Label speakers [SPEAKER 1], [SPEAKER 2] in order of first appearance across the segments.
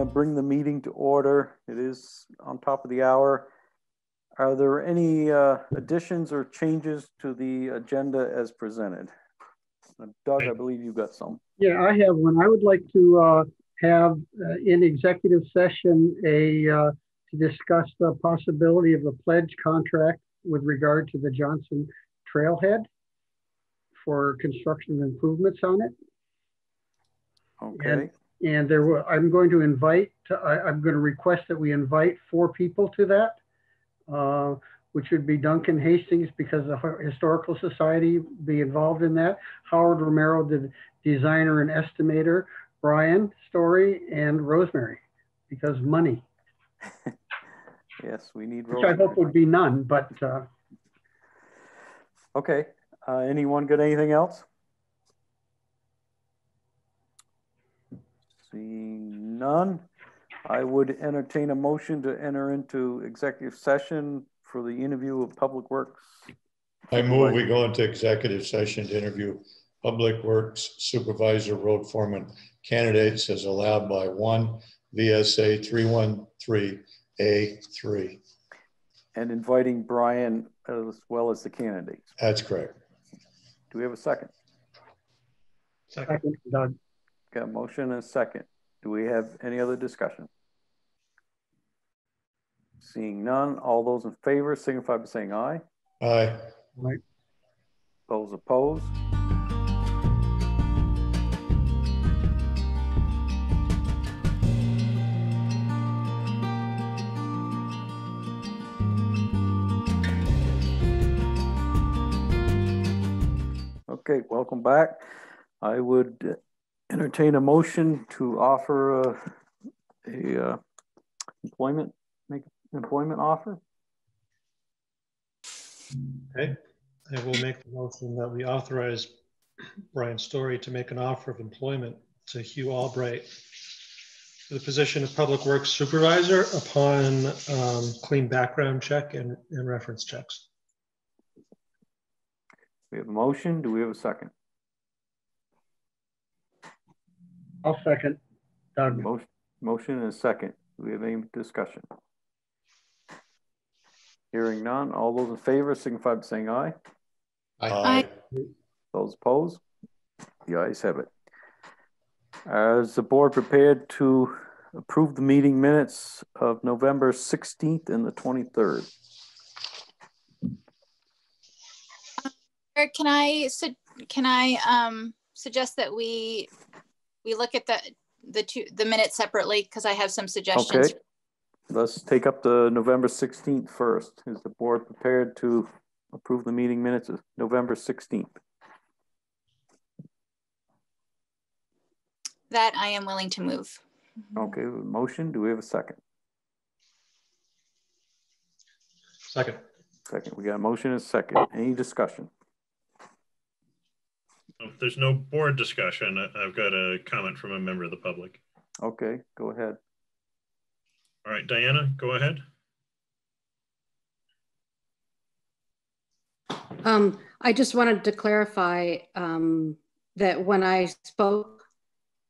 [SPEAKER 1] To bring the meeting to order. It is on top of the hour. Are there any uh, additions or changes to the agenda as presented? Doug, I believe you've got some.
[SPEAKER 2] Yeah, I have one. I would like to uh, have uh, in executive session a uh, to discuss the possibility of a pledge contract with regard to the Johnson Trailhead for construction improvements on it.
[SPEAKER 1] Okay.
[SPEAKER 2] And, and there will, I'm going to invite, I, am going to request that we invite four people to that, uh, which would be Duncan Hastings because the Historical Society be involved in that, Howard Romero, the designer and estimator, Brian Story, and Rosemary, because money.
[SPEAKER 1] yes, we need
[SPEAKER 2] Which I hope would be none, but. Uh,
[SPEAKER 1] okay. Uh, anyone got anything else? Seeing none, I would entertain a motion to enter into executive session for the interview of Public Works.
[SPEAKER 3] I move we go into executive session to interview Public Works Supervisor Road Foreman candidates as allowed by one VSA 313A3.
[SPEAKER 1] And inviting Brian as well as the candidates.
[SPEAKER 3] That's correct.
[SPEAKER 1] Do we have a second?
[SPEAKER 2] Second, Doug.
[SPEAKER 1] Got a motion and a second. Do we have any other discussion? Seeing none, all those in favor signify by saying aye.
[SPEAKER 3] Aye.
[SPEAKER 2] Aye.
[SPEAKER 1] Those opposed? Okay, welcome back. I would entertain a motion to offer a, a uh, employment, make an employment offer.
[SPEAKER 4] Okay, I will make the motion that we authorize Brian Story to make an offer of employment to Hugh Albright for the position of Public Works Supervisor upon um, clean background check and, and reference checks.
[SPEAKER 1] We have a motion. Do we have a second?
[SPEAKER 2] I'll second. Doug.
[SPEAKER 1] Motion, motion and a second. Do we have any discussion? Hearing none. All those in favor signify by saying aye.
[SPEAKER 3] Aye.
[SPEAKER 1] Those opposed? The ayes have it. Is the board prepared to approve the meeting minutes of November 16th and the 23rd?
[SPEAKER 5] Can I can I um, suggest that we we look at the the two the minutes separately because I have some suggestions.
[SPEAKER 1] Okay. Let's take up the November 16th first. Is the board prepared to approve the meeting minutes of November 16th?
[SPEAKER 5] That I am willing to move. Mm-hmm.
[SPEAKER 1] Okay, motion. Do we have a second?
[SPEAKER 4] Second.
[SPEAKER 1] Second. We got a motion and a second. Any discussion?
[SPEAKER 6] If there's no board discussion, I've got a comment from a member of the public.
[SPEAKER 1] Okay, go ahead.
[SPEAKER 6] All right, Diana, go ahead.
[SPEAKER 7] Um, I just wanted to clarify um, that when I spoke,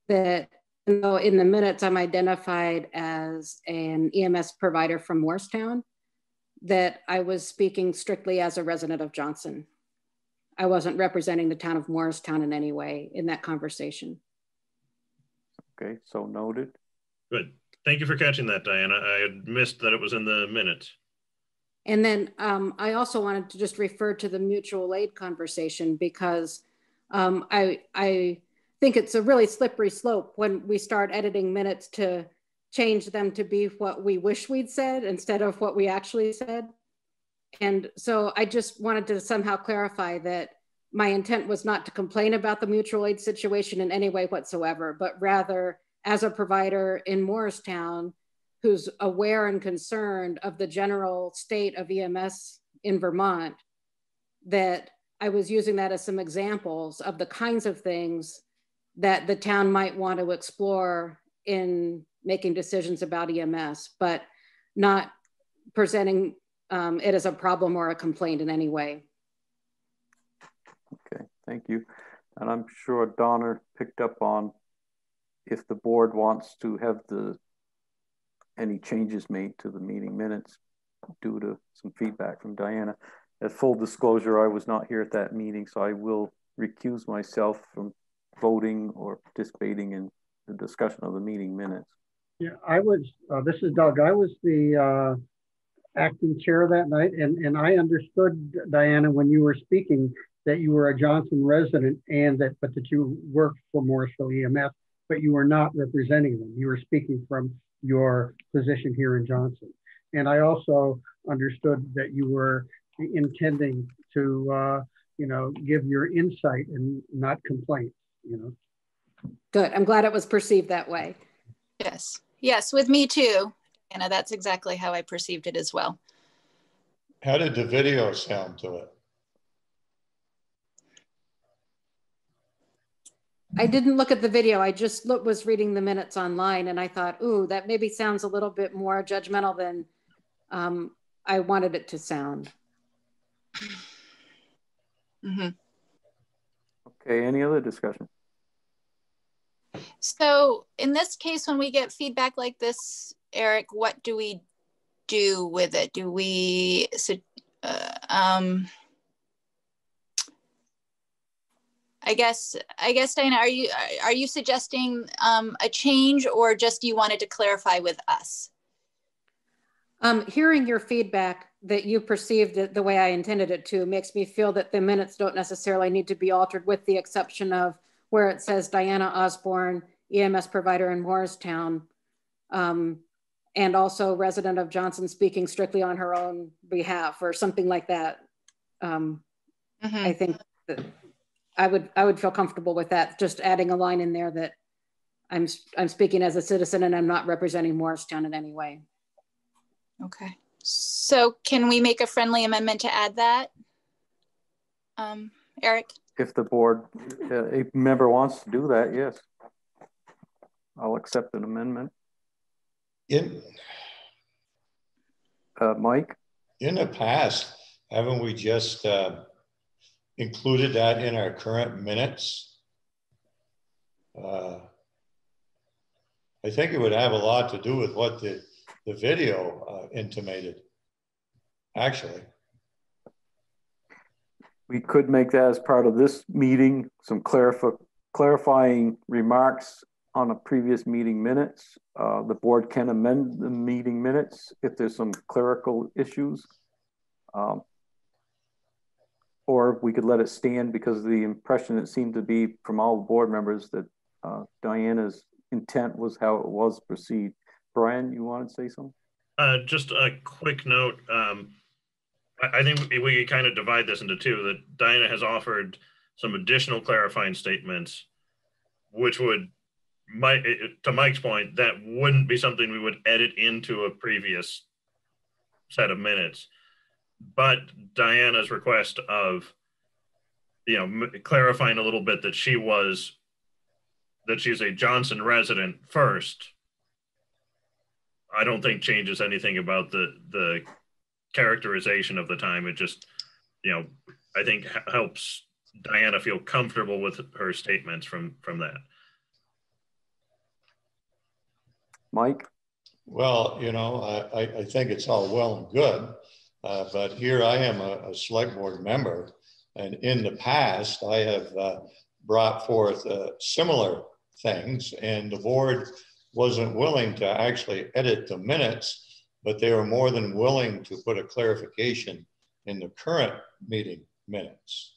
[SPEAKER 7] that though in the minutes I'm identified as an EMS provider from Morristown, that I was speaking strictly as a resident of Johnson. I wasn't representing the town of Morristown in any way in that conversation.
[SPEAKER 1] Okay, so noted.
[SPEAKER 6] Good. Thank you for catching that, Diana. I had missed that it was in the minutes.
[SPEAKER 7] And then um, I also wanted to just refer to the mutual aid conversation because um, I, I think it's a really slippery slope when we start editing minutes to change them to be what we wish we'd said instead of what we actually said. And so I just wanted to somehow clarify that my intent was not to complain about the mutual aid situation in any way whatsoever, but rather as a provider in Morristown who's aware and concerned of the general state of EMS in Vermont, that I was using that as some examples of the kinds of things that the town might want to explore in making decisions about EMS, but not presenting um, it as a problem or a complaint in any way.
[SPEAKER 1] Okay, thank you. And I'm sure Donna picked up on if the board wants to have the any changes made to the meeting minutes due to some feedback from Diana. At full disclosure, I was not here at that meeting, so I will recuse myself from voting or participating in the discussion of the meeting minutes.
[SPEAKER 2] Yeah, I was, uh, this is Doug. I was the uh, acting chair that night, and, and I understood, Diana, when you were speaking, that you were a Johnson resident and that, but that you worked for Morrisville EMS, but you were not representing them. You were speaking from your position here in Johnson. And I also understood that you were intending to, uh, you know, give your insight and not complaints, you know.
[SPEAKER 7] Good. I'm glad it was perceived that way.
[SPEAKER 5] Yes. Yes, with me too. Anna, that's exactly how I perceived it as well.
[SPEAKER 3] How did the video sound to it?
[SPEAKER 7] I didn't look at the video. I just look, was reading the minutes online and I thought, ooh, that maybe sounds a little bit more judgmental than um, I wanted it to sound.
[SPEAKER 5] Mm -hmm.
[SPEAKER 1] Okay, any other discussion?
[SPEAKER 5] So in this case, when we get feedback like this, Eric, what do we do with it? Do we, uh, um, I guess, I guess, Diana, are you, are you suggesting um, a change or just you wanted to clarify with us?
[SPEAKER 7] Um, hearing your feedback that you perceived it the way I intended it to makes me feel that the minutes don't necessarily need to be altered with the exception of where it says Diana Osborne, EMS provider in Morristown, um, and also resident of Johnson speaking strictly on her own behalf or something like that. Um, mm -hmm. I think that I would I would feel comfortable with that. Just adding a line in there that I'm I'm speaking as a citizen and I'm not representing Morristown in any way.
[SPEAKER 5] Okay. So can we make a friendly amendment to add that? Um, Eric?
[SPEAKER 1] If the board, uh, a member wants to do that, yes. I'll accept an amendment.
[SPEAKER 3] In,
[SPEAKER 1] uh, Mike?
[SPEAKER 3] In the past, haven't we just uh, included that in our current minutes? Uh, I think it would have a lot to do with what the the video uh, intimated, actually.
[SPEAKER 1] We could make that as part of this meeting, some clarif clarifying remarks on a previous meeting minutes. Uh, the board can amend the meeting minutes if there's some clerical issues. Um, or we could let it stand because the impression it seemed to be from all board members that uh, Diana's intent was how it was proceed. Brian, you want to say something?
[SPEAKER 6] Uh, just a quick note. Um, I, I, think we could kind of divide this into two. That Diana has offered some additional clarifying statements, which would, to Mike's point, that wouldn't be something we would edit into a previous set of minutes. But Diana's request of, you know, clarifying a little bit that she was, that she's a Johnson resident first I don't think changes anything about the the characterization of the time. It just, you know, I think helps Diana feel comfortable with her statements from from that.
[SPEAKER 1] Mike?
[SPEAKER 3] Well, you know, I, I think it's all well and good, uh, but here I am a, a, select board member, and in the past I have uh, brought forth uh, similar things, and the board wasn't willing to actually edit the minutes, but they were more than willing to put a clarification in the current meeting minutes.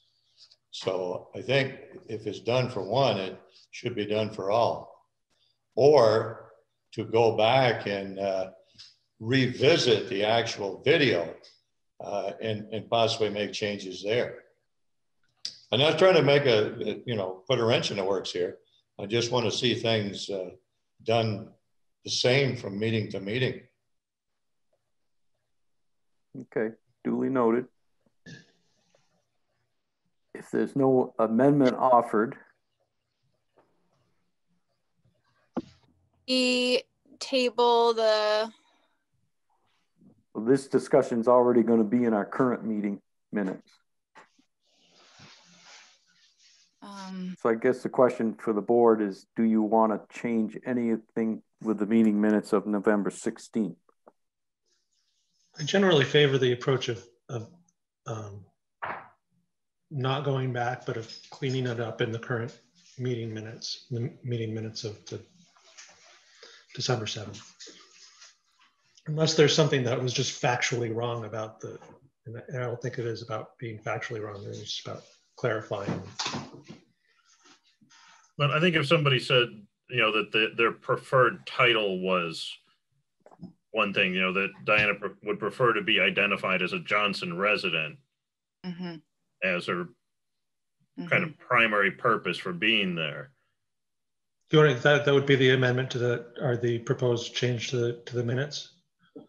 [SPEAKER 3] So I think if it's done for one, it should be done for all. Or to go back and uh, revisit the actual video uh, and, and possibly make changes there. I'm not trying to make a, you know, put a wrench in the works here. I just want to see things uh, done the same from meeting to meeting.
[SPEAKER 1] Okay, duly noted. If there's no amendment offered.
[SPEAKER 5] The table, the.
[SPEAKER 1] Well, this discussion is already going to be in our current meeting minutes.
[SPEAKER 5] Um,
[SPEAKER 1] So I guess the question for the board is, do you want to change anything with the meeting minutes of November 16th?
[SPEAKER 4] I generally favor the approach of, of um, not going back, but of cleaning it up in the current meeting minutes, the meeting minutes of the December 7th. Unless there's something that was just factually wrong about the, and I don't think it is about being factually wrong, it's just about clarifying.
[SPEAKER 6] But I think if somebody said, you know, that the, their preferred title was one thing, you know, that Diana pre- would prefer to be identified as a Johnson resident
[SPEAKER 5] mhm,
[SPEAKER 6] as her
[SPEAKER 5] mhm.
[SPEAKER 6] kind of primary purpose for being there.
[SPEAKER 4] Do you want to, that, that would be the amendment to the, or the proposed change to the, to the minutes?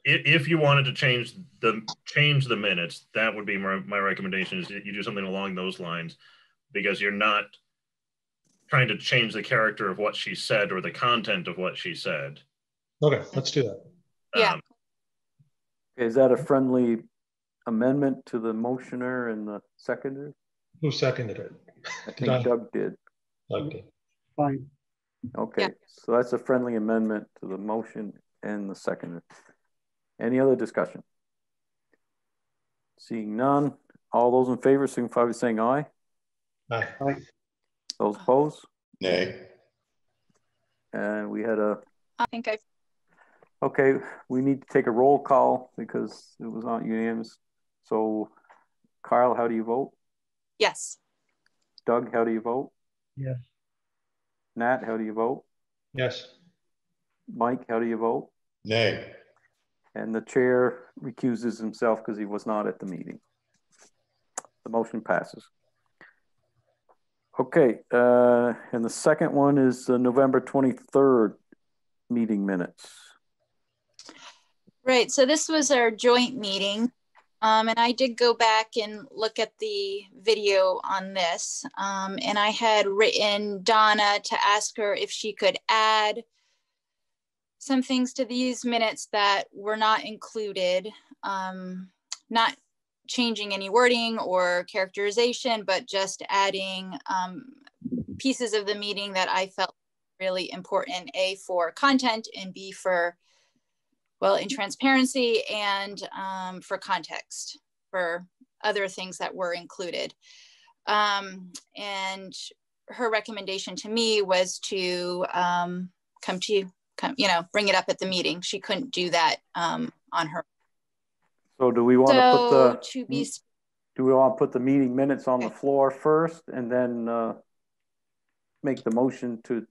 [SPEAKER 6] If, if you wanted to change the, change the minutes, that would be my, my recommendation is that you do something along those lines. Because you're not trying to change the character of what she said or the content of what she said.
[SPEAKER 4] Okay, let's do that.
[SPEAKER 5] Yeah.
[SPEAKER 6] Um,
[SPEAKER 1] Is that a friendly amendment to the motioner and the seconder?
[SPEAKER 4] Who seconded it?
[SPEAKER 1] I
[SPEAKER 4] Did I-
[SPEAKER 1] think Doug did.
[SPEAKER 2] Fine.
[SPEAKER 1] Okay,
[SPEAKER 5] Yeah.
[SPEAKER 1] so that's a friendly amendment to the motion and the second. Any other discussion? Seeing none, all those in favor signify by saying aye.
[SPEAKER 4] Aye.
[SPEAKER 1] Those opposed?
[SPEAKER 3] Nay.
[SPEAKER 1] And we had a,
[SPEAKER 5] I think I,
[SPEAKER 1] okay, we need to take a roll call because it was not unanimous. So Carl, how do you vote?
[SPEAKER 5] yes,
[SPEAKER 1] Doug, how do you vote?
[SPEAKER 2] Yes.
[SPEAKER 1] Nat, how do you vote?
[SPEAKER 4] Yes.
[SPEAKER 1] Mike, how do you vote?
[SPEAKER 3] Nay.
[SPEAKER 1] And the chair recuses himself because he was not at the meeting. The motion passes. Okay, uh, and the second one is the November 23rd meeting minutes.
[SPEAKER 5] right. So this was our joint meeting. Um, and I did go back and look at the video on this. Um, and I had written Donna to ask her if she could add some things to these minutes that were not included. Um, not changing any wording or characterization, but just adding um, pieces of the meeting that I felt really important, A, for content and B, for, well, in transparency and um, for context, for other things that were included. Um, and her recommendation to me was to um, come to you, come, you know, bring it up at the meeting. She couldn't do that um, on her.
[SPEAKER 1] So do we want to put the,
[SPEAKER 5] to be
[SPEAKER 1] do we want to put the meeting minutes on the floor first and then uh, make the motion to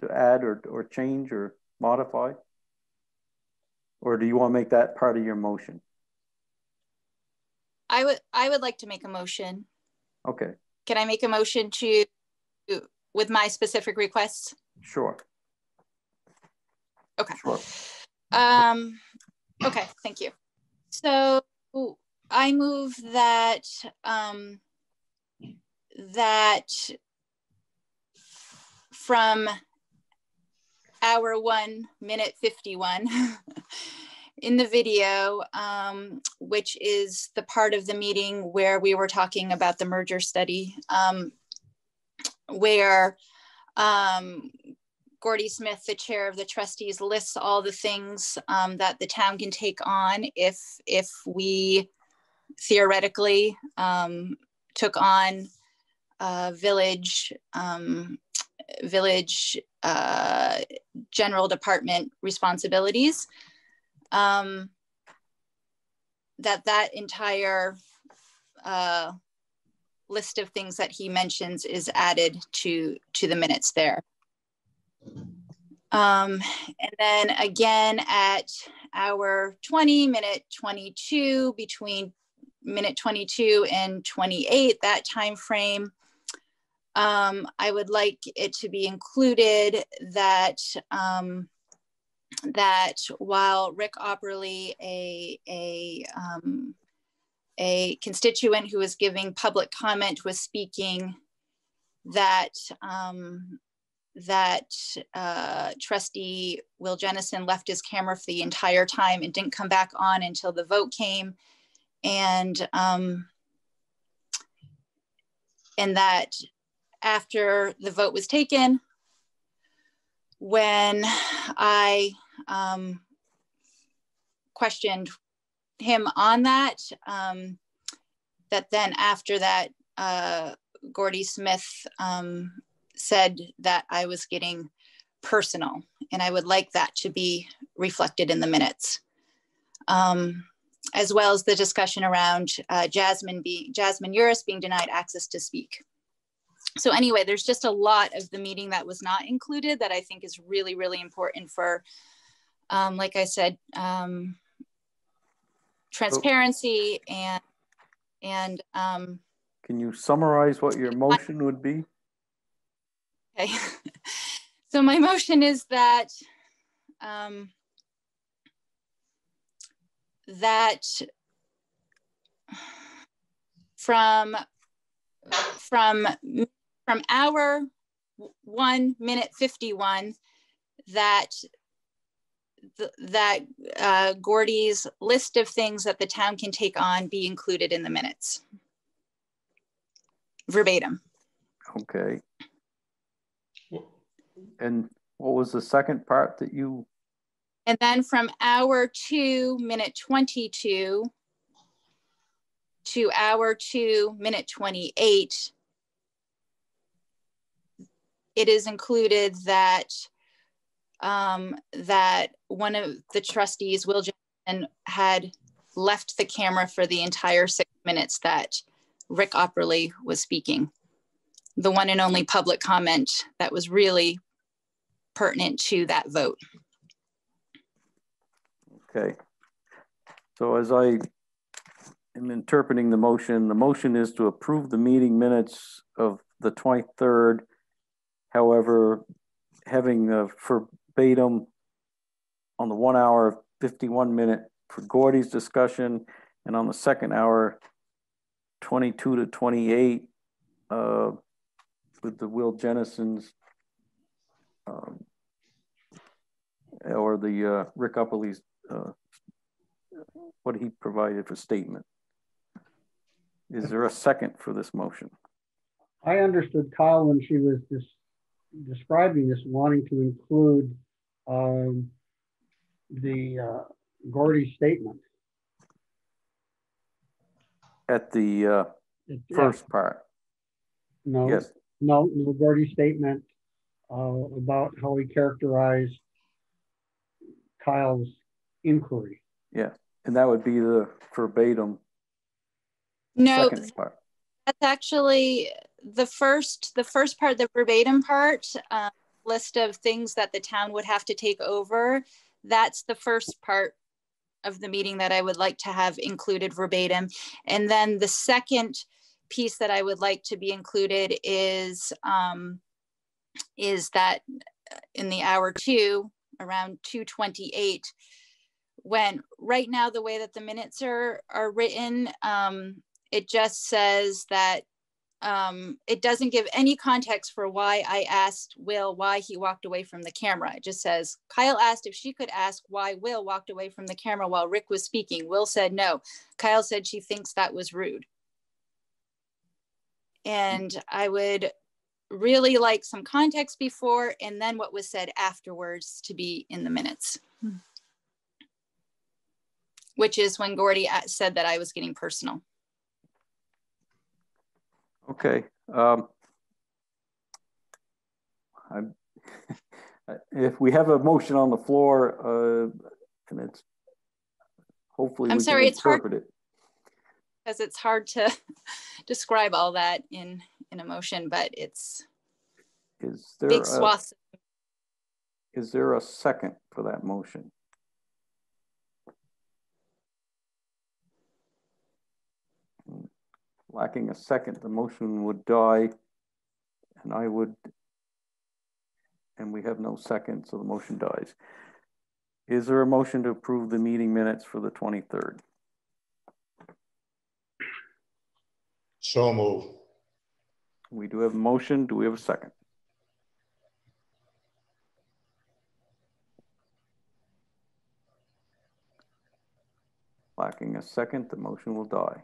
[SPEAKER 1] to add or, or change or modify? Or do you want to make that part of your motion?
[SPEAKER 5] I would I would like to make a motion.
[SPEAKER 1] Okay,
[SPEAKER 5] Can I make a motion to with my specific requests?
[SPEAKER 1] sure,
[SPEAKER 5] Okay.
[SPEAKER 1] sure.
[SPEAKER 5] Um, okay, thank you. So I move that um, that from hour one, minute 51 in the video, um, which is the part of the meeting where we were talking about the merger study, um, where um, Gordy Smith, the chair of the trustees, lists all the things um, that the town can take on if if we theoretically um, took on village um, village general department responsibilities. Um, that that entire uh, list of things that he mentions is added to to the minutes there. Um, and then again at hour 20, minute 22, between minute 22 and 28, that time frame, um, I would like it to be included that um, that while Rick Opperly, a a um, a constituent who was giving public comment, was speaking, that um, that uh, trustee Will Jennison left his camera for the entire time and didn't come back on until the vote came. And, um, and that after the vote was taken, when I um, questioned him on that, um, that then after that, uh, Gordy Smith um, said that I was getting personal, and I would like that to be reflected in the minutes. Um, as well as the discussion around uh, Jasmine being Jasmine Uris being denied access to speak. So anyway, there's just a lot of the meeting that was not included that I think is really, really important for, um, like I said, um, transparency and and um,
[SPEAKER 1] Can you summarize what your motion would be?
[SPEAKER 5] okay. so my motion is that um, that from from from hour one minute 51 that that uh, Gordy's list of things that the town can take on be included in the minutes verbatim.
[SPEAKER 1] Okay. And what was the second part that you,
[SPEAKER 5] And then from hour two, minute 22 to hour two, minute 28, it is included that um, that one of the trustees, Will Johnson, had left the camera for the entire six minutes that Rick Opperly was speaking. The one and only public comment that was really pertinent to that vote.
[SPEAKER 1] okay. So as I am interpreting the motion, the motion is to approve the meeting minutes of the 23rd. However, having a verbatim on the one hour, 51 minute for Gordy's discussion and on the second hour, 22 to 28 uh, with the Will Jennison's um, or the uh, Rick Upperly's uh, what he provided for statement. Is there a second for this motion?
[SPEAKER 2] I understood Kyle when she was des- describing this, wanting to include um, the uh, Gordy statement.
[SPEAKER 1] At the uh,
[SPEAKER 2] It-
[SPEAKER 1] first part,
[SPEAKER 2] No,
[SPEAKER 1] yes,
[SPEAKER 2] no, no Gordy statement uh, about how he characterized Kyle's inquiry.
[SPEAKER 1] yeah. And that would be the verbatim
[SPEAKER 5] No,
[SPEAKER 1] second part.
[SPEAKER 5] that's actually the first, the first part, the verbatim part, uh, list of things that the town would have to take over. That's the first part of the meeting that I would like to have included verbatim. And then the second piece that I would like to be included is, um, is that in the hour two, around two twenty-eight, when right now the way that the minutes are are written, um, it just says that um, it doesn't give any context for why I asked Will why he walked away from the camera. It just says Kyle asked if she could ask why Will walked away from the camera while Rick was speaking. Will said no. Kyle said she thinks that was rude. And I would really like some context before and then what was said afterwards to be in the minutes. Which is when Gordy said that I was getting personal.
[SPEAKER 1] Okay. Um, if we have a motion on the floor, uh, and it's hopefully
[SPEAKER 5] I'm
[SPEAKER 1] we
[SPEAKER 5] sorry,
[SPEAKER 1] can
[SPEAKER 5] it's hard-
[SPEAKER 1] it.
[SPEAKER 5] because it's hard to describe all that in in emotion but it's
[SPEAKER 1] Is there
[SPEAKER 5] big
[SPEAKER 1] a,
[SPEAKER 5] swaths
[SPEAKER 1] is there a second for that motion? Lacking a second, the motion would die, and I would, and we have no second, so the motion dies. Is there a motion to approve the meeting minutes for the 23rd?
[SPEAKER 3] So move.
[SPEAKER 1] We do have a motion. Do we have a second? Lacking a second, the motion will die.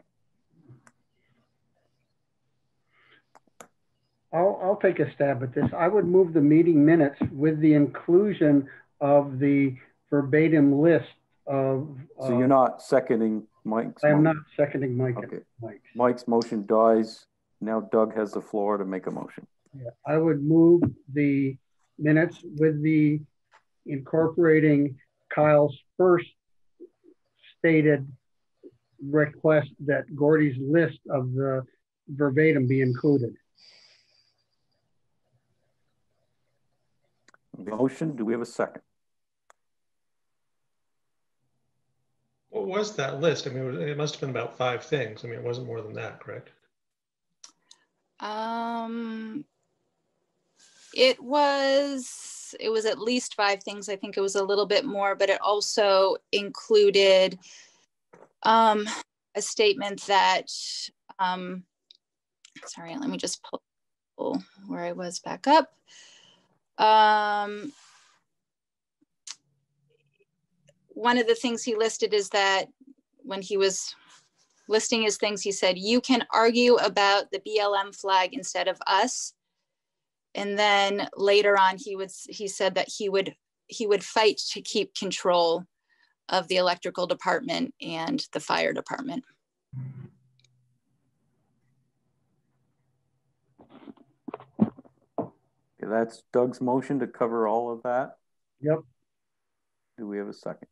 [SPEAKER 2] I'll, I'll take a stab at this. I would move the meeting minutes with the inclusion of the verbatim list of.
[SPEAKER 1] So you're
[SPEAKER 2] uh,
[SPEAKER 1] not seconding Mike's?
[SPEAKER 2] I am not seconding Mike.
[SPEAKER 1] Okay.
[SPEAKER 2] Mike.
[SPEAKER 1] Mike's motion dies. Now Doug has the floor to make a motion.
[SPEAKER 2] Yeah, I would move the minutes with the incorporating Kyle's first stated request that Gordy's list of the verbatim be included.
[SPEAKER 1] Motion, do we have a second?
[SPEAKER 4] What was that list? I mean, it must have been about five things. I mean, it wasn't more than that, correct?
[SPEAKER 5] Um, it was, it was at least five things. I think it was a little bit more, but it also included um, a statement that, um, sorry, let me just pull, pull where I was back up. Um, one of the things he listed is that when he was listing his things, he said, you can argue about the BLM flag instead of us. And then later on, he would, he said that he would, he would fight to keep control of the electrical department and the fire department.
[SPEAKER 1] Okay, that's Doug's motion to cover all of that.
[SPEAKER 2] Yep.
[SPEAKER 1] Do we have a second?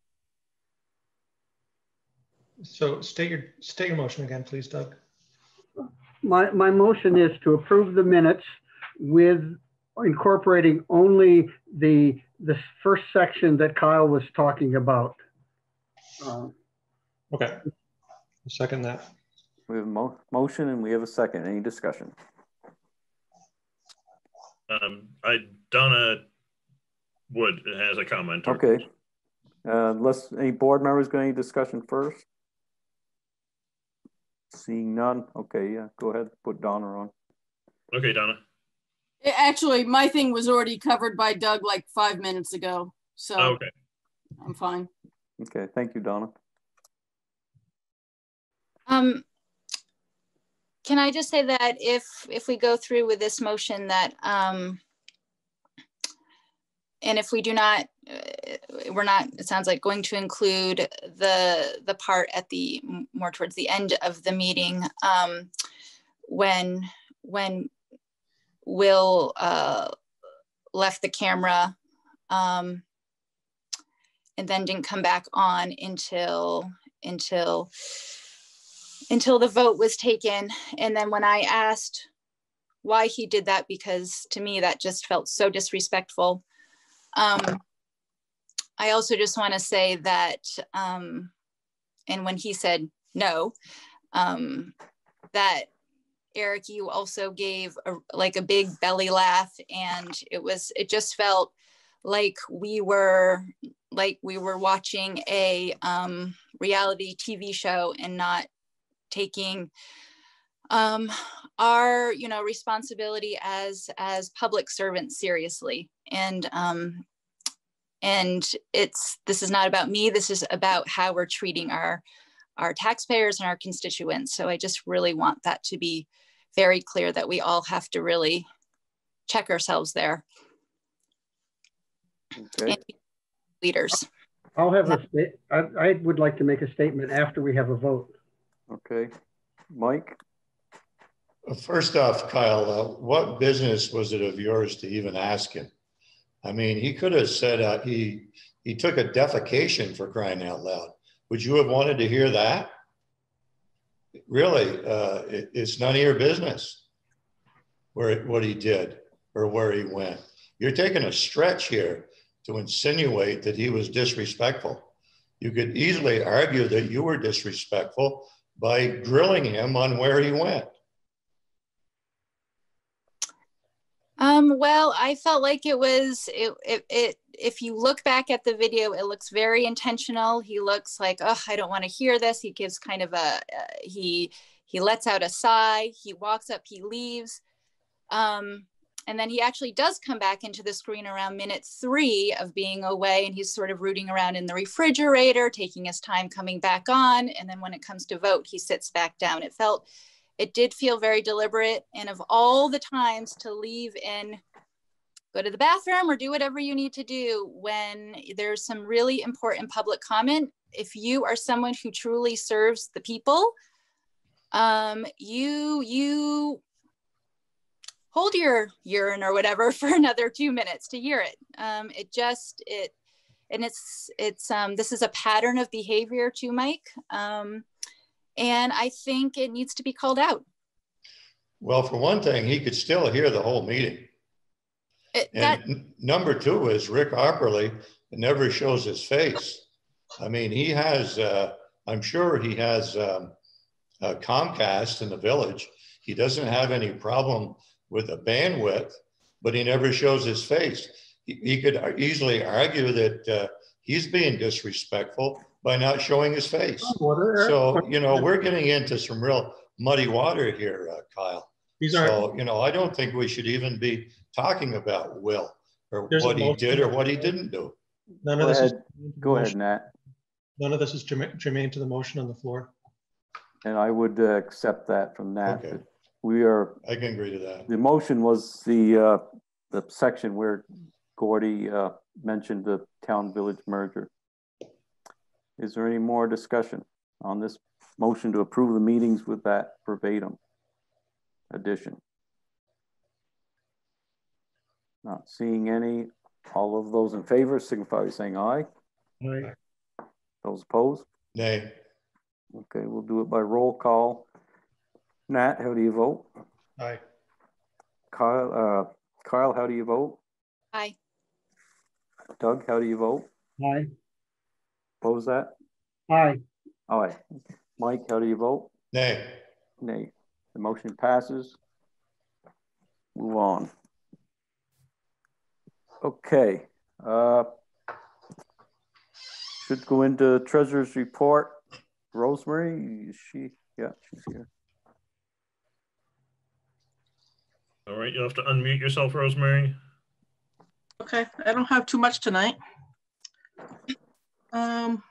[SPEAKER 4] So state your, state your motion again, please, Doug.
[SPEAKER 2] My, my motion is to approve the minutes with incorporating only the, the first section that Kyle was talking about. Uh,
[SPEAKER 4] Okay. Second that.
[SPEAKER 1] We have a mo- motion and we have a second. Any discussion?
[SPEAKER 6] Um, I, Donna Wood has a comment.
[SPEAKER 1] Okay. Uh, unless any board members got any discussion first? Seeing none, okay, yeah, go ahead, put Donna on.
[SPEAKER 6] Okay, Donna.
[SPEAKER 8] A- Actually, my thing was already covered by Doug like five minutes ago, so
[SPEAKER 6] Okay.
[SPEAKER 8] I'm fine.
[SPEAKER 1] Okay, thank you, Donna.
[SPEAKER 5] Um, can I just say that if, if we go through with this motion that, um, and if we do not, uh, we're not, it sounds like going to include the, the part at the, more towards the end of the meeting, um, when, when Will, uh, left the camera, um, and then didn't come back on until, until, until the vote was taken. And then when I asked why he did that, because to me that just felt so disrespectful. Um, I also just want to say that, um, and when he said no, um, that Eric, you also gave a, like a big belly laugh, and it was it just felt like we were like we were watching a um, reality TV show and not taking um, our you know responsibility as as public servants seriously. And um, and it's this is not about me. This is about how we're treating our our taxpayers and our constituents. So i just really want that to be very clear that we all have to really check ourselves there.
[SPEAKER 1] Okay,
[SPEAKER 5] and leaders.
[SPEAKER 2] I'll have a, sta- I, I would like to make a statement after we have a vote.
[SPEAKER 1] Okay. Mike,
[SPEAKER 3] First off, Kyle, uh, what business was it of yours to even ask him? I mean, he could have said uh, he he took a defecation for crying out loud. Would you have wanted to hear that? Really, uh, it, it's none of your business where what he did or where he went. You're taking a stretch here to insinuate that he was disrespectful. You could easily argue that you were disrespectful by grilling him on where he went.
[SPEAKER 5] Um, well, I felt like it was it, it it if you look back at the video, it looks very intentional. He looks like, oh, I don't want to hear this. He gives kind of a uh, he he lets out a sigh. He walks up, he leaves. Um, and then he actually does come back into the screen around minute three of being away, and he's sort of rooting around in the refrigerator, taking his time coming back on. And then when it comes to vote, he sits back down. It felt it did feel very deliberate. And of all the times to leave and go to the bathroom or do whatever you need to do when there's some really important public comment, if you are someone who truly serves the people, um, you you hold your urine or whatever for another two minutes to hear it. Um, it just it and it's it's um, this is a pattern of behavior too, Mike. Um, and I think it needs to be called out.
[SPEAKER 3] Well, for one thing, he could still hear the whole meeting.
[SPEAKER 5] It,
[SPEAKER 3] and
[SPEAKER 5] that,
[SPEAKER 3] n- number two is Rick Arperly never shows his face. I mean, he has, uh, I'm sure he has um, Comcast in the village. He doesn't have any problem with a bandwidth, but he never shows his face. He, he could easily argue that uh, he's being disrespectful by not showing his face. So, you know, we're getting into some real muddy water here, uh, Kyle.
[SPEAKER 4] These are,
[SPEAKER 3] So, you know, I don't think we should even be talking about Will or
[SPEAKER 4] There's
[SPEAKER 3] what he did or what he didn't do.
[SPEAKER 4] none
[SPEAKER 1] Go
[SPEAKER 4] of this is.
[SPEAKER 1] go ahead, Nat.
[SPEAKER 4] None of this is germane to the motion on the floor.
[SPEAKER 1] And I would uh, accept that from Nat.
[SPEAKER 3] Okay.
[SPEAKER 1] That We are,
[SPEAKER 3] I can agree to that.
[SPEAKER 1] the motion was the, uh, the section where Gordy, uh, mentioned the town-village merger. Is there any more discussion on this motion to approve the meetings with that verbatim addition? Not seeing any. All of those in favor signify by saying aye.
[SPEAKER 2] Aye.
[SPEAKER 1] Those opposed?
[SPEAKER 3] Nay,
[SPEAKER 1] Okay, we'll do it by roll call. Nat, how do you vote?
[SPEAKER 4] Aye.
[SPEAKER 1] Kyle, uh, Kyle, how do you vote?
[SPEAKER 5] Aye.
[SPEAKER 1] Doug, how do you vote?
[SPEAKER 2] Aye.
[SPEAKER 1] Oppose that?
[SPEAKER 2] Aye.
[SPEAKER 1] Aye. Mike, how do you vote?
[SPEAKER 3] nay.
[SPEAKER 1] Nay. The motion passes. Move on. Okay, uh, should go into treasurer's report. Rosemary, is she, yeah, she's here.
[SPEAKER 6] All right, you'll have to unmute yourself, Rosemary.
[SPEAKER 9] Okay, I don't have too much tonight. Um,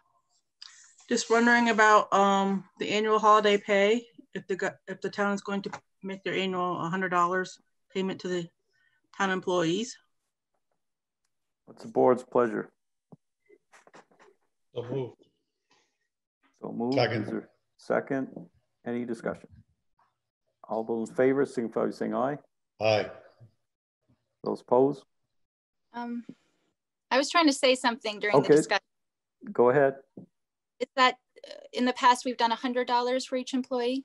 [SPEAKER 9] just wondering about, um, the annual holiday pay, if the, if the town is going to make their annual hundred dollars payment to the town employees.
[SPEAKER 1] What's the board's pleasure?
[SPEAKER 4] So moved.
[SPEAKER 1] So move.
[SPEAKER 3] Second.
[SPEAKER 1] Is there Second, any discussion? All those in favor, signify by saying aye.
[SPEAKER 3] Aye.
[SPEAKER 1] Those opposed,
[SPEAKER 5] Um, I was trying to say something during the
[SPEAKER 1] Okay.
[SPEAKER 5] discussion.
[SPEAKER 1] go ahead.
[SPEAKER 5] Is that uh, in the past, we've done a hundred dollars for each employee?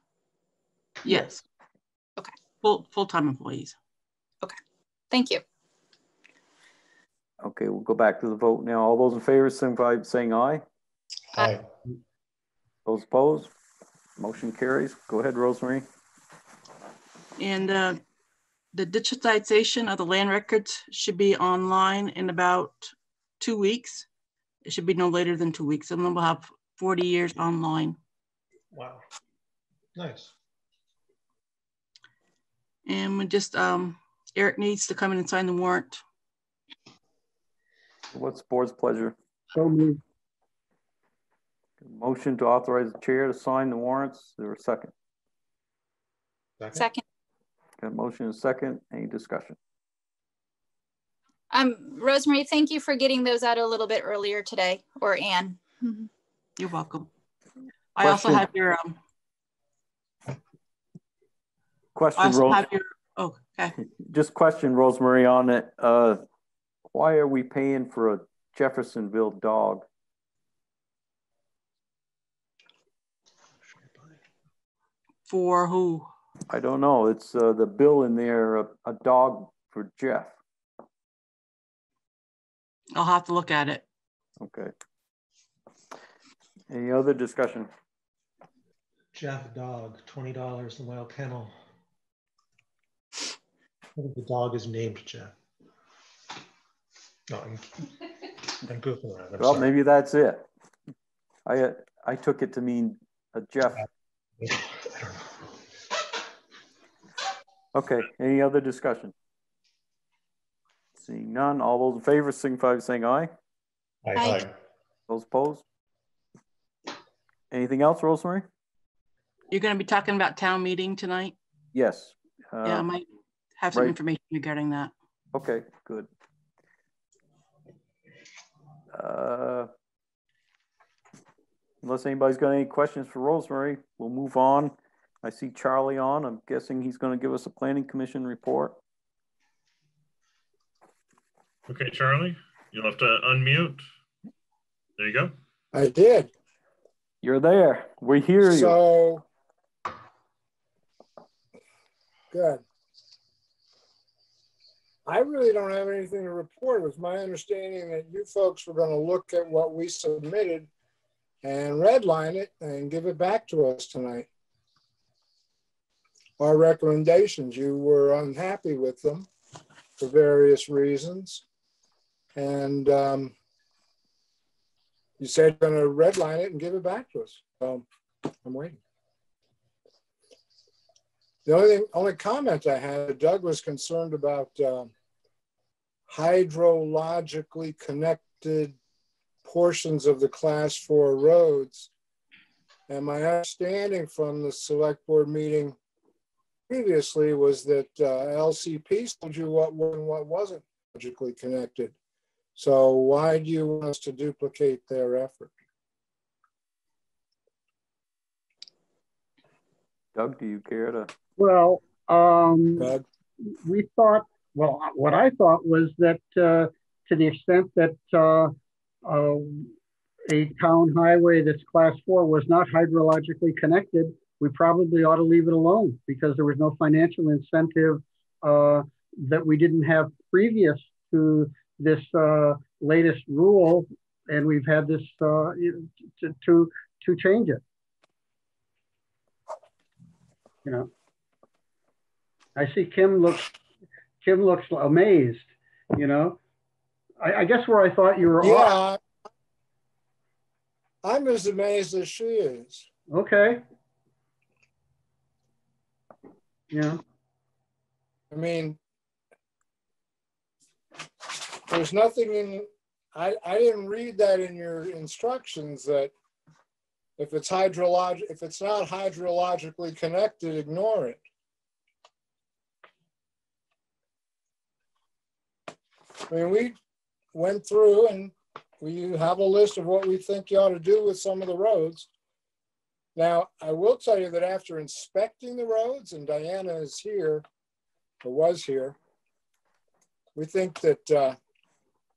[SPEAKER 9] Yes.
[SPEAKER 5] Okay.
[SPEAKER 9] Full, full-time employees. Okay.
[SPEAKER 5] Thank you.
[SPEAKER 1] Okay, we'll go back to the vote now. All those in favor, signify by saying aye.
[SPEAKER 3] Aye.
[SPEAKER 1] Those opposed, motion carries. Go ahead, Rosemary.
[SPEAKER 9] And, uh, the digitization of the land records should be online in about two weeks. It should be no later than two weeks, and then we'll have forty years online.
[SPEAKER 4] Wow. Nice.
[SPEAKER 9] And we just, um, Eric needs to come in and sign the warrant.
[SPEAKER 1] What's the board's pleasure?
[SPEAKER 2] So moved.
[SPEAKER 1] Motion to authorize the chair to sign the warrants. Is There a second.
[SPEAKER 4] Second.
[SPEAKER 5] Second.
[SPEAKER 1] Got a motion and a second. Any discussion?
[SPEAKER 5] Um, Rosemary, thank you for getting those out a little bit earlier today, or Anne.
[SPEAKER 9] You're welcome. I also have your, um, I
[SPEAKER 1] Question,
[SPEAKER 9] also
[SPEAKER 1] Rose,
[SPEAKER 9] have your, oh, okay.
[SPEAKER 1] just question, Rosemary, on it. Uh, why are we paying for a Jeffersonville dog?
[SPEAKER 9] For who?
[SPEAKER 1] I don't know. It's uh, the bill in there, a, a dog for Jeff.
[SPEAKER 9] I'll have to look at it.
[SPEAKER 1] Okay. Any other discussion?
[SPEAKER 4] Jeff Dog, twenty dollars, the wild kennel. I think the dog is named Jeff. No, I'm, I'm goofing around. I'm
[SPEAKER 1] Well,
[SPEAKER 4] sorry.
[SPEAKER 1] maybe that's it. I, uh, I took it to mean a Jeff.
[SPEAKER 4] I don't know.
[SPEAKER 1] Okay, any other discussion? Seeing none, all those in favor signify by saying aye.
[SPEAKER 4] Aye.
[SPEAKER 5] Aye.
[SPEAKER 3] Aye.
[SPEAKER 1] Those opposed? Anything else, Rosemary?
[SPEAKER 9] You're going to be talking about town meeting tonight?
[SPEAKER 1] Yes.
[SPEAKER 9] Yeah, I
[SPEAKER 1] Uh,
[SPEAKER 9] might have some
[SPEAKER 1] right.
[SPEAKER 9] information regarding that.
[SPEAKER 1] Okay, good. Uh, Unless anybody's got any questions for Rosemary, we'll move on. I see Charlie on. I'm guessing he's going to give us a planning commission report.
[SPEAKER 6] Okay, Charlie, you'll have to unmute. There you go.
[SPEAKER 10] I did.
[SPEAKER 1] You're there. We hear you.
[SPEAKER 10] So, good. I really don't have anything to report. It was my understanding that you folks were going to look at what we submitted and redline it and give it back to us tonight. Our recommendations, you were unhappy with them for various reasons. And um, you said you're going to redline it and give it back to us. So I'm waiting. The only thing, only comment I had, Doug was concerned about um, hydrologically connected portions of the class four roads. And my understanding from the select board meeting previously was that uh, LCP told you what was and what wasn't logically connected. So why do you want us to duplicate their effort?
[SPEAKER 1] Doug, do you care to?
[SPEAKER 2] Well, um,
[SPEAKER 10] Doug?
[SPEAKER 2] we thought, well, what I thought was that uh, to the extent that uh, uh, a town highway that's class four was not hydrologically connected, we probably ought to leave it alone because there was no financial incentive uh, that we didn't have previous to this uh, latest rule, and we've had this uh, to, to to change it. You know, I see Kim looks Kim looks amazed. You know, I, I guess where I thought you were off.
[SPEAKER 10] Yeah, I'm as amazed as she is.
[SPEAKER 2] Okay. Yeah.
[SPEAKER 10] I mean, there's nothing in, I, I didn't read that in your instructions that if it's hydrolog, if it's not hydrologically connected, ignore it. I mean, we went through and we have a list of what we think you ought to do with some of the roads. Now, I will tell you that after inspecting the roads, and Diana is here, or was here, we think that uh,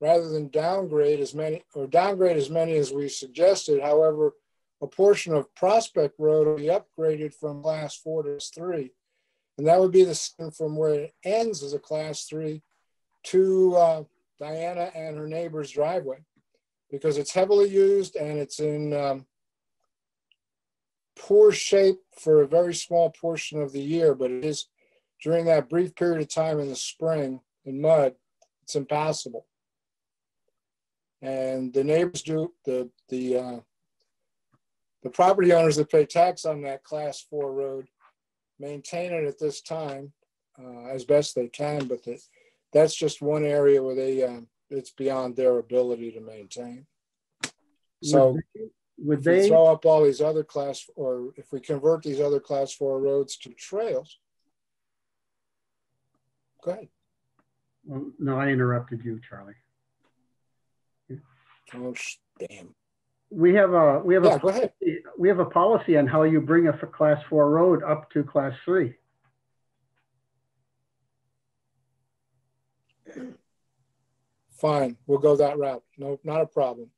[SPEAKER 10] rather than downgrade as many, or downgrade as many as we suggested, however, a portion of Prospect Road will be upgraded from class four to three. And that would be the same from where it ends as a class three to uh, Diana and her neighbor's driveway because it's heavily used and it's in um, poor shape for a very small portion of the year, but it is during that brief period of time in the spring in mud, it's impassable. And the neighbors do the the uh, the property owners that pay tax on that class four road maintain it at this time uh, as best they can, but the, that's just one area where they uh, it's beyond their ability to maintain. So
[SPEAKER 2] would they, would
[SPEAKER 10] if
[SPEAKER 2] they
[SPEAKER 10] we throw up all these other class, or if we convert these other class four roads to trails, go ahead.
[SPEAKER 2] well, no, I interrupted you, Charlie.
[SPEAKER 10] Oh, damn.
[SPEAKER 2] We have a we have
[SPEAKER 10] Yeah,
[SPEAKER 2] a
[SPEAKER 10] go ahead.
[SPEAKER 2] we have a policy on how you bring a class four road up to class three.
[SPEAKER 10] Fine, we'll go that route. No, not a problem.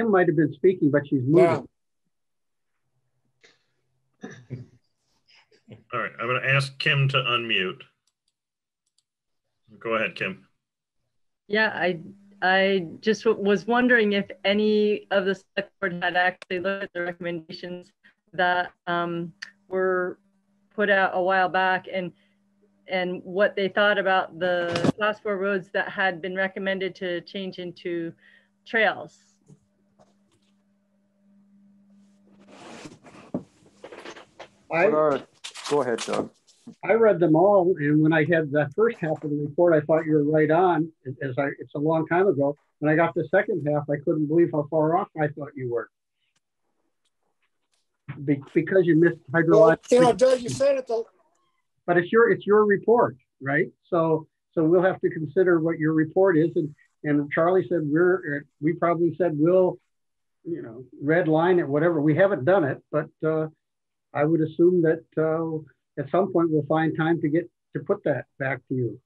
[SPEAKER 2] Kim might have been speaking, but she's moving.
[SPEAKER 10] Now,
[SPEAKER 6] All right, I'm going to ask Kim to unmute. Go ahead, Kim.
[SPEAKER 11] Yeah, I I just w- was wondering if any of the select board had actually looked at the recommendations that um, were put out a while back and and what they thought about the class four roads that had been recommended to change into trails.
[SPEAKER 2] I,
[SPEAKER 1] are, go ahead, Doug.
[SPEAKER 2] I read them all, and when I had the first half of the report, I thought you were right on. As I, it's a long time ago. When I got the second half, I couldn't believe how far off I thought you were. Be, because you missed hydrological.
[SPEAKER 10] Well, you know, Doug, you said it. The...
[SPEAKER 2] But it's your it's your report, right? So so we'll have to consider what your report is, and and Charlie said we're we probably said we'll you know red line it whatever. We haven't done it, but uh, I would assume that uh, at some point we'll find time to get to put that back to you.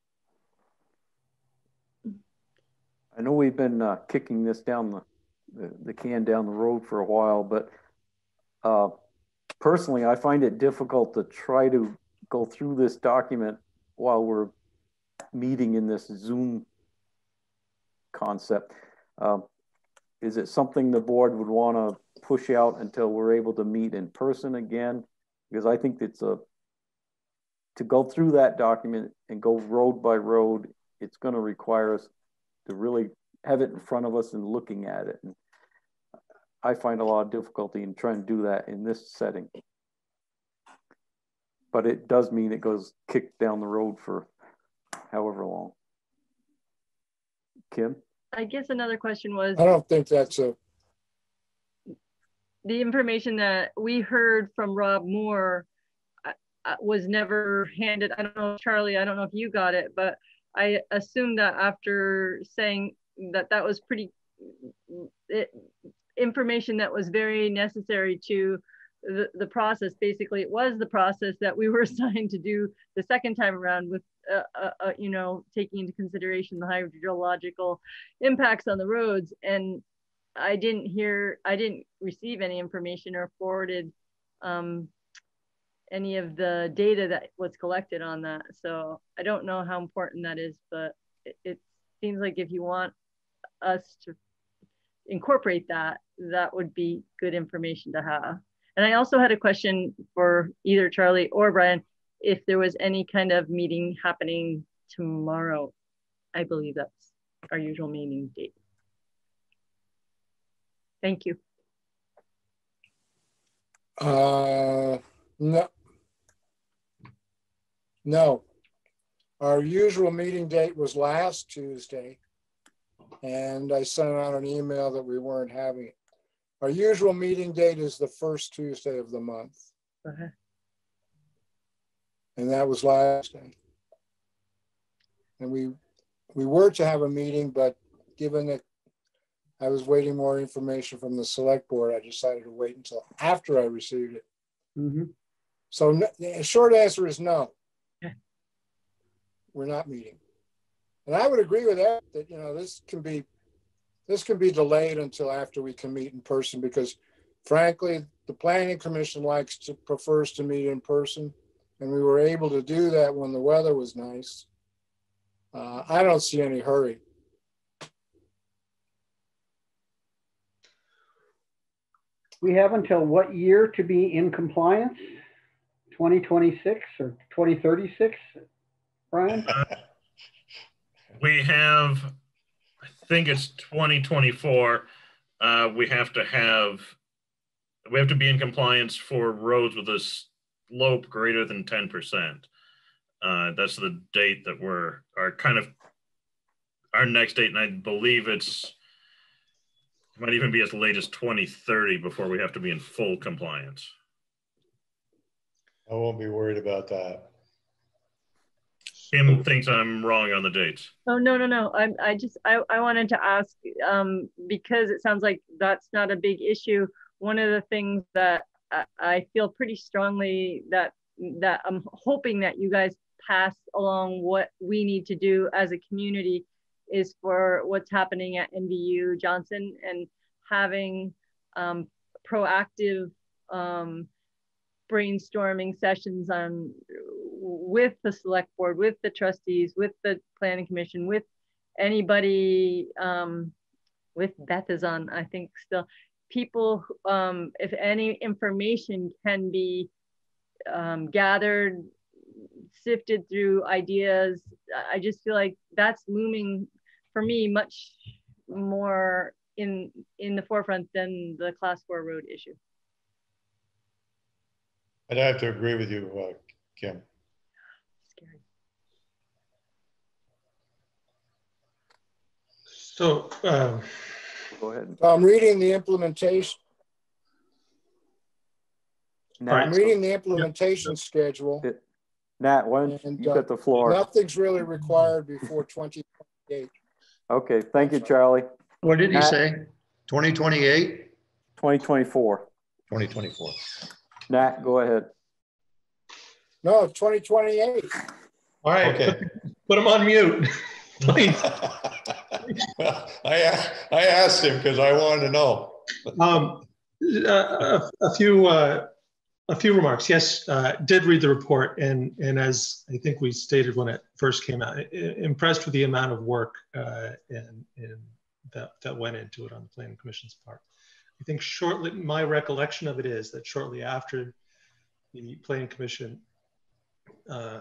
[SPEAKER 1] I know we've been uh, kicking this down the, the, the can down the road for a while, but uh, personally, I find it difficult to try to go through this document while we're meeting in this Zoom concept. Um, is it something the board would want to push out until we're able to meet in person again? Because I think it's a to go through that document and go road by road, it's going to require us to really have it in front of us and looking at it. And I find a lot of difficulty in trying to do that in this setting. But it does mean it goes kicked down the road for however long. Kim?
[SPEAKER 11] I guess another question was
[SPEAKER 10] I don't think that's a
[SPEAKER 11] the information that we heard from Rob Moore uh, uh, was never handed. I don't know, Charlie, I don't know if you got it, but I assume that after saying that that was pretty it, information that was very necessary to the, the process. Basically, it was the process that we were assigned to do the second time around with, uh, uh, uh, you know, taking into consideration the hydrological impacts on the roads. And I didn't hear, I didn't receive any information or forwarded um, any of the data that was collected on that. So I don't know how important that is, but it, it seems like if you want us to incorporate that, that would be good information to have. And I also had a question for either Charlie or Brian, if there was any kind of meeting happening tomorrow. I believe that's our usual meeting date. Thank you.
[SPEAKER 10] Uh, no. No. Our usual meeting date was last Tuesday. And I sent out an email that we weren't having it. Our usual meeting date is the first Tuesday of the month.
[SPEAKER 11] Okay.
[SPEAKER 10] And that was last day. And we we were to have a meeting, but given that I was waiting more information from the select board, I decided to wait until after I received it.
[SPEAKER 2] Mm-hmm.
[SPEAKER 10] So the short answer is no. We're not meeting. And I would agree with that, that, you know, this can be this can be delayed until after we can meet in person because frankly, the planning commission likes to prefers to meet in person. And we were able to do that when the weather was nice. Uh, I don't see any hurry.
[SPEAKER 2] We have until what year to be in compliance? 2026 or 2036, Brian?
[SPEAKER 6] we have I think it's 2024. Uh, we have to have we have to be in compliance for roads with a slope greater than 10%. Uh, that's the date that we're our kind of our next date, and I believe it's it might even be as late as 2030 before we have to be in full compliance.
[SPEAKER 3] I won't be worried about that.
[SPEAKER 6] Kim thinks I'm wrong on the dates.
[SPEAKER 11] Oh no no no! I I just I I wanted to ask um, because it sounds like that's not a big issue. One of the things that I, I feel pretty strongly that that I'm hoping that you guys pass along what we need to do as a community is for what's happening at NVU Johnson and having um, proactive um, brainstorming sessions on with the select board, with the trustees, with the planning commission, with anybody, um, with Beth is on, I think still, people, um, if any information can be um, gathered, sifted through ideas, I just feel like that's looming for me much more in in the forefront than the class four road issue.
[SPEAKER 3] And I have to agree with you, uh, Kim. Scary.
[SPEAKER 4] So, um,
[SPEAKER 1] go ahead.
[SPEAKER 10] I'm reading the implementation.
[SPEAKER 1] Nat, I'm
[SPEAKER 10] reading the implementation yep. schedule.
[SPEAKER 1] Nat, why don't you
[SPEAKER 10] and, uh,
[SPEAKER 1] the floor?
[SPEAKER 10] Nothing's really required before 2028.
[SPEAKER 1] Okay, thank you, Charlie.
[SPEAKER 3] What did he
[SPEAKER 1] Matt?
[SPEAKER 3] say? 2028?
[SPEAKER 1] 2024.
[SPEAKER 3] 2024.
[SPEAKER 1] Nat, go ahead.
[SPEAKER 10] No, 2028.
[SPEAKER 4] all right,
[SPEAKER 3] Okay.
[SPEAKER 4] put, put him on mute, please.
[SPEAKER 3] Well, I, a- I asked him because I wanted to know.
[SPEAKER 4] Um, a, a, a few, uh, a few remarks. Yes, uh, did read the report and, and as I think we stated when it first came out, impressed with the amount of work, uh, and, and that, that went into it on the planning commission's part. I think shortly, my recollection of it is that shortly after the planning commission, uh,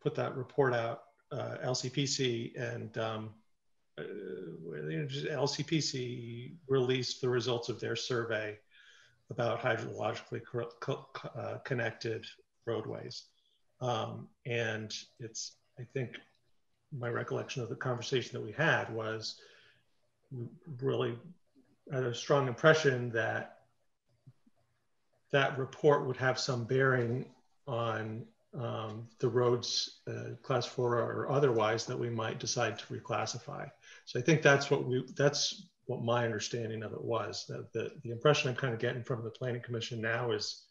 [SPEAKER 4] put that report out, uh, LCPC and, um, uh, LCPC released the results of their survey about hydrologically co- uh, connected roadways. Um, and it's, I think, my recollection of the conversation that we had was really a strong impression that that report would have some bearing on um, the roads, uh, class four or otherwise, that we might decide to reclassify. So I think that's what we, that's what my understanding of it was. That the, the impression I'm kind of getting from the planning commission now is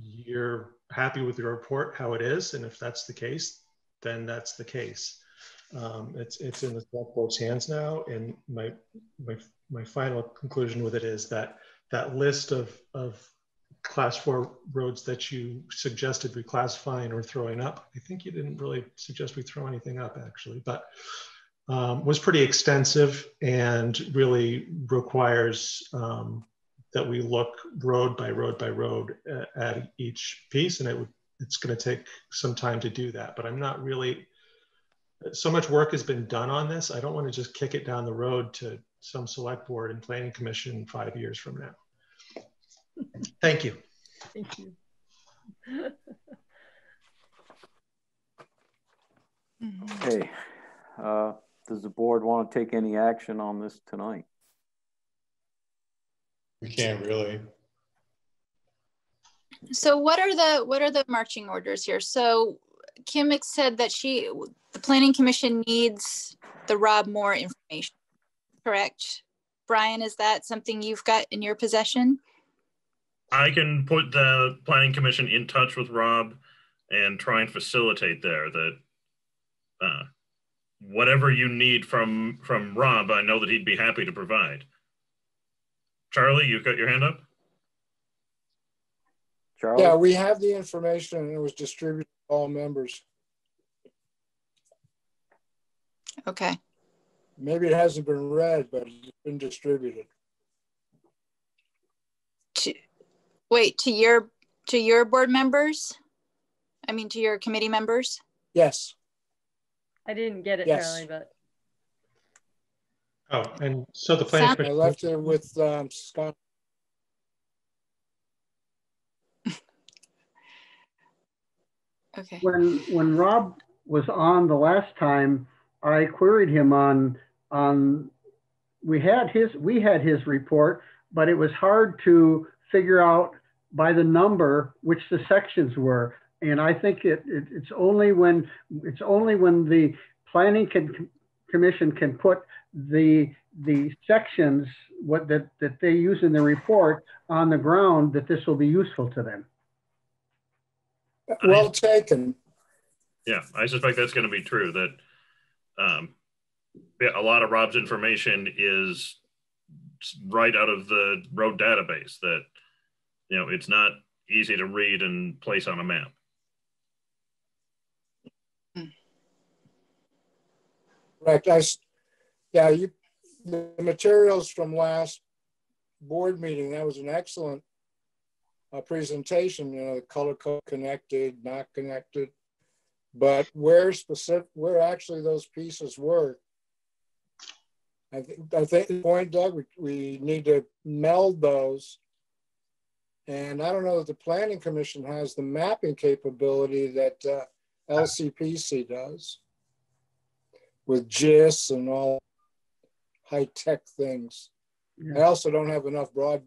[SPEAKER 4] you're happy with your report, how it is. And if that's the case, then that's the case. Um, it's, it's in the select board's hands now. And my, my, my final conclusion with it is that that list of, of class four roads that you suggested reclassifying or throwing up, I think you didn't really suggest we throw anything up actually, but um, was pretty extensive and really requires um, that we look road by road by road at each piece. And it would, it's going to take some time to do that, but I'm not really, so much work has been done on this. I don't want to just kick it down the road to some select board and planning commission five years from now. Thank you.
[SPEAKER 11] Thank you.
[SPEAKER 1] Okay. Uh, Does the board want to take any action on this tonight?
[SPEAKER 3] We can't really.
[SPEAKER 5] So what are the, what are the marching orders here? So Kim ex- said that she, the planning commission needs the Rob Moore information, correct? Brian, is that something you've got in your possession?
[SPEAKER 6] I can put the planning commission in touch with Rob and try and facilitate there that uh, whatever you need from from Rob, I know that he'd be happy to provide. Charlie, you've got your hand up.
[SPEAKER 1] Charlie?
[SPEAKER 10] Yeah, we have the information and it was distributed to all members.
[SPEAKER 5] Okay.
[SPEAKER 10] Maybe it hasn't been read, but it's been distributed.
[SPEAKER 5] To, wait, to your, to your board members? I mean, to your committee members?
[SPEAKER 10] Yes.
[SPEAKER 11] I didn't get it,
[SPEAKER 10] Yes.
[SPEAKER 11] Charlie, but
[SPEAKER 4] Oh, and so the planning
[SPEAKER 5] Sound-
[SPEAKER 10] I left it with um, Scott.
[SPEAKER 5] Okay.
[SPEAKER 2] When, when Rob was on the last time, I queried him on, on, we had his, we had his report, but it was hard to figure out by the number which the sections were. And I think it, it it's only when, it's only when the planning can, commission can put the, the sections, what that, that they use in the report on the ground, that this will be useful to them.
[SPEAKER 10] Well taken.
[SPEAKER 6] Yeah, I suspect that's going to be true. That um, a lot of Rob's information is right out of the road database. That you know, it's not easy to read and place on a map.
[SPEAKER 10] Correct. I, yeah, you, the materials from last board meeting, that was an excellent uh, presentation, you know, the color code connected, not connected. But where specific, where actually those pieces were. I think, I think the point, Doug, we, we need to meld those. And I don't know that the planning commission has the mapping capability that uh, LCPC does with GIS and all. high-tech things. I also don't have enough broad,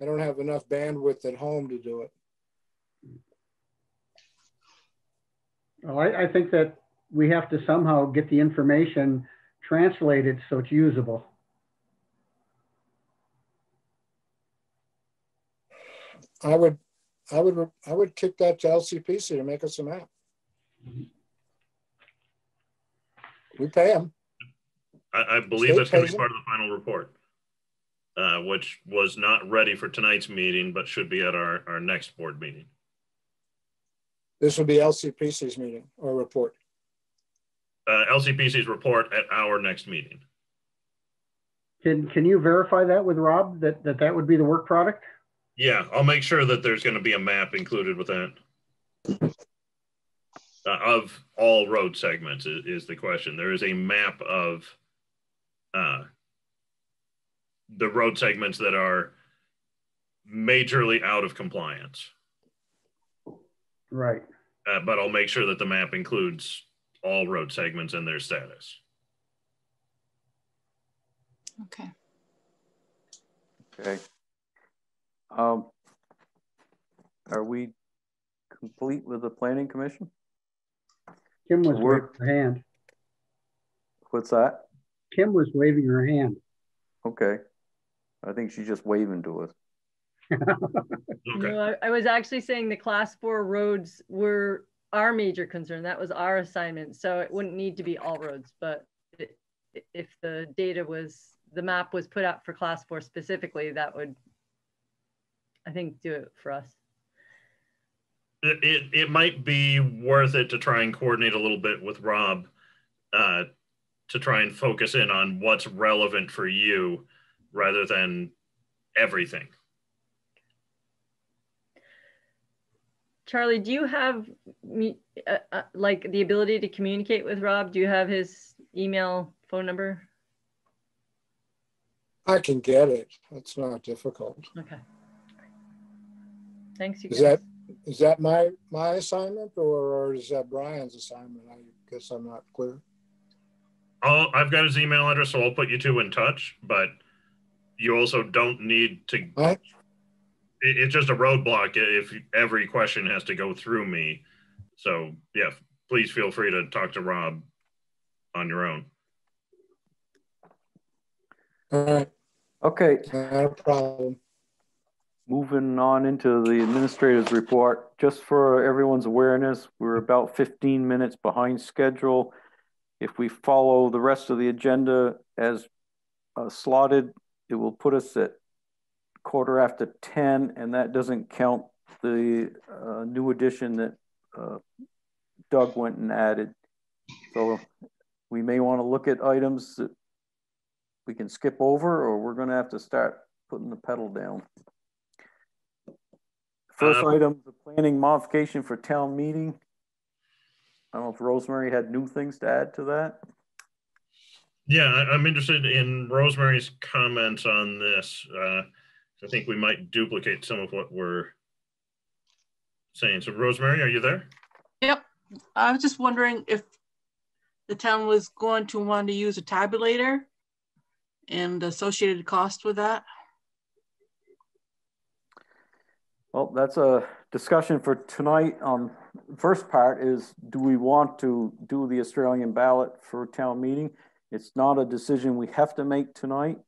[SPEAKER 10] I don't have enough bandwidth at home to do it.
[SPEAKER 2] Well, I, I think that we have to somehow get the information translated so it's usable.
[SPEAKER 10] I would, I would, I would kick that to LCPC to make us a map. Mm-hmm. We pay them.
[SPEAKER 6] I, I believe
[SPEAKER 10] State
[SPEAKER 6] that's going to be
[SPEAKER 10] it?
[SPEAKER 6] part of the final report, uh, which was not ready for tonight's meeting, but should be at our, our next board meeting.
[SPEAKER 10] This will be LCPC's meeting or report.
[SPEAKER 6] Uh, LCPC's report at our next meeting.
[SPEAKER 2] Can, can you verify that with Rob, that, that that would be the work product?
[SPEAKER 6] Yeah, I'll make sure that there's going to be a map included with that. Uh, of all road segments is, is the question. There is a map of uh, the road segments that are majorly out of compliance.
[SPEAKER 2] Right.
[SPEAKER 6] Uh, but I'll make sure that the map includes all road segments and their status.
[SPEAKER 5] Okay.
[SPEAKER 1] Okay. Um, are we complete with the planning commission?
[SPEAKER 2] Kim was
[SPEAKER 1] We're-
[SPEAKER 2] waving her hand.
[SPEAKER 1] What's that?
[SPEAKER 2] Kim was waving her hand.
[SPEAKER 1] Okay. I think she's just waving to us.
[SPEAKER 6] Okay.
[SPEAKER 11] No, I, I was actually saying the class four roads were our major concern. That was our assignment. So it wouldn't need to be all roads, but i- i- if the data was, the map was put out for class four specifically, that would, I think, do it for us.
[SPEAKER 6] It, it, it might be worth it to try and coordinate a little bit with Rob uh, to try and focus in on what's relevant for you rather than everything.
[SPEAKER 11] Charlie, do you have me, uh, uh, like the ability to communicate with Rob? Do you have his email, phone number?
[SPEAKER 10] I can get it. That's not difficult.
[SPEAKER 11] Okay. Thanks, you
[SPEAKER 10] Is
[SPEAKER 11] guys.
[SPEAKER 10] that, is that my, my assignment or, or is that Brian's assignment? I guess I'm not clear.
[SPEAKER 6] I'll, I've got his email address, so I'll put you two in touch, but you also don't need to. It, it's just a roadblock if every question has to go through me. So, yeah, please feel free to talk to Rob on your own.
[SPEAKER 10] All right,
[SPEAKER 1] Okay,
[SPEAKER 10] not a problem.
[SPEAKER 1] Moving on into the administrator's report. Just for everyone's awareness, we're about 15 minutes behind schedule. If we follow the rest of the agenda as uh, slotted, it will put us at quarter after 10, and that doesn't count the uh, new addition that uh, Doug went and added. So we may want to look at items that we can skip over, or we're going to have to start putting the pedal down. First
[SPEAKER 6] Uh,
[SPEAKER 1] item, the planning modification for town meeting. I don't know if Rosemary had new things to add to that.
[SPEAKER 6] Yeah, I- I'm interested in Rosemary's comments on this. Uh, I think we might duplicate some of what we're saying. So Rosemary, are you there?
[SPEAKER 9] Yep. I was just wondering if the town was going to want to use a tabulator and associated cost with that.
[SPEAKER 1] Well, that's a discussion for tonight. Um, first part is, do we want to do the Australian ballot for town meeting? It's not a decision we have to make tonight,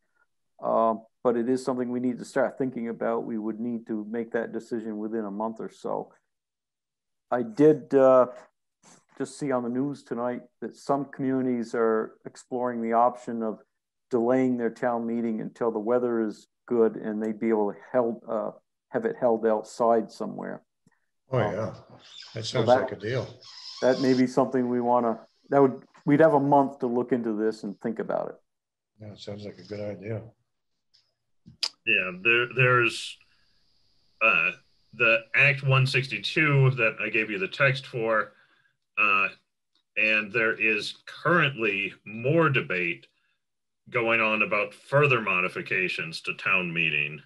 [SPEAKER 1] uh, but it is something we need to start thinking about. We would need to make that decision within a month or so. I did uh, just see on the news tonight that some communities are exploring the option of delaying their town meeting until the weather is good and they'd be able to held, uh, have it held outside somewhere.
[SPEAKER 3] Oh, yeah. That sounds
[SPEAKER 1] that-
[SPEAKER 3] like a deal.
[SPEAKER 1] That may be something we want to, that would, we'd have a month to look into this and think about it.
[SPEAKER 3] Yeah, it sounds like a good idea.
[SPEAKER 6] Yeah, there, there's uh, the Act 162 that I gave you the text for, uh, and there is currently more debate going on about further modifications to town meeting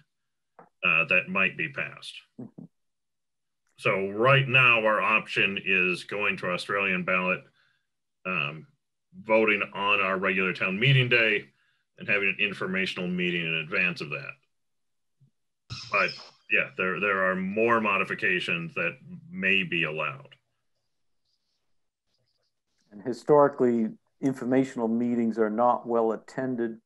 [SPEAKER 6] uh, that might be passed. So right now, our option is going to Australian ballot, um, voting on our regular town meeting day, and having an informational meeting in advance of that. But yeah, there there are more modifications that may be allowed.
[SPEAKER 1] And historically, informational meetings are not well attended.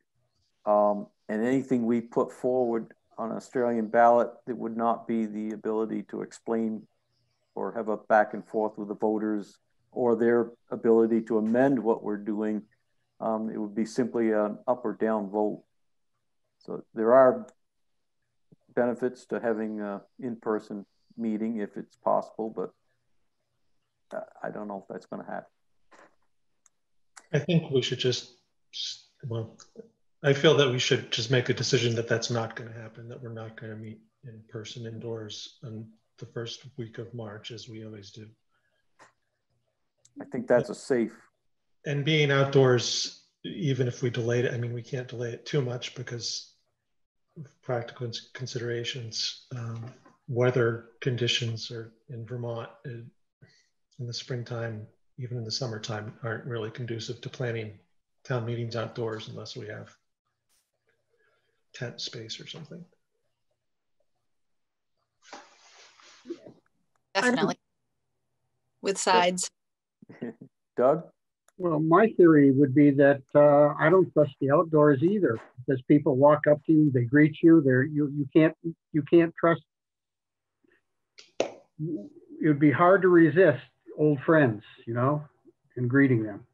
[SPEAKER 1] Um, and anything we put forward on an Australian ballot, it would not be the ability to explain or have a back and forth with the voters or their ability to amend what we're doing. Um, it would be simply an up or down vote. So there are benefits to having an in-person meeting if it's possible, but I don't know if that's going to happen.
[SPEAKER 4] I think we should just, well, I feel that we should just make a decision that that's not going to happen, that we're not going to meet in person indoors on the first week of March as we always do.
[SPEAKER 1] I think that's a safe.
[SPEAKER 4] And being outdoors, even if we delayed it, I mean, we can't delay it too much because of practical considerations. Um, weather conditions are in Vermont uh, in the springtime, even in the summertime, aren't really conducive to planning town meetings outdoors unless we have tent space or something.
[SPEAKER 5] Definitely. With sides.
[SPEAKER 1] Doug?
[SPEAKER 2] Well, my theory would be that uh, I don't trust the outdoors either because people walk up to you, they greet you, they're you you can't you can't trust. It would be hard to resist old friends, you know, and greeting them.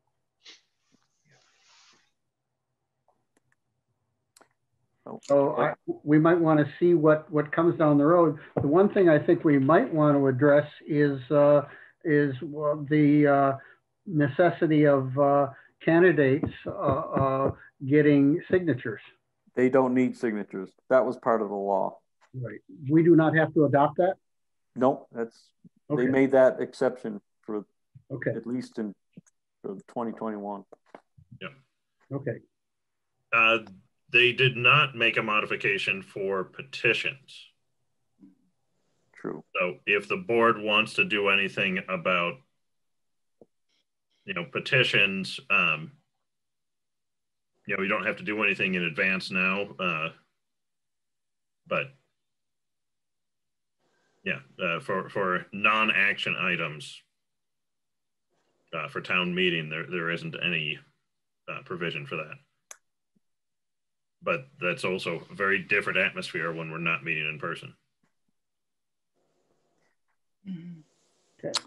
[SPEAKER 2] So I, we might want to see what what comes down the road. The one thing I think we might want to address is uh, is the uh, necessity of uh, candidates uh, uh, getting signatures.
[SPEAKER 1] They don't need signatures. That was part of the law.
[SPEAKER 2] Right. We do not have to adopt that.
[SPEAKER 1] Nope. That's okay. they made that exception for
[SPEAKER 2] okay
[SPEAKER 1] at least in for 2021.
[SPEAKER 6] Yeah.
[SPEAKER 2] Okay.
[SPEAKER 6] They did not make a modification for petitions.
[SPEAKER 1] True.
[SPEAKER 6] So if the board wants to do anything about, you know, petitions, um, you know, you don't have to do anything in advance now, uh, but yeah, uh, for for non-action items uh, for town meeting, there there isn't any uh, provision for that but that's also a very different atmosphere when we're not meeting in person.
[SPEAKER 2] Okay.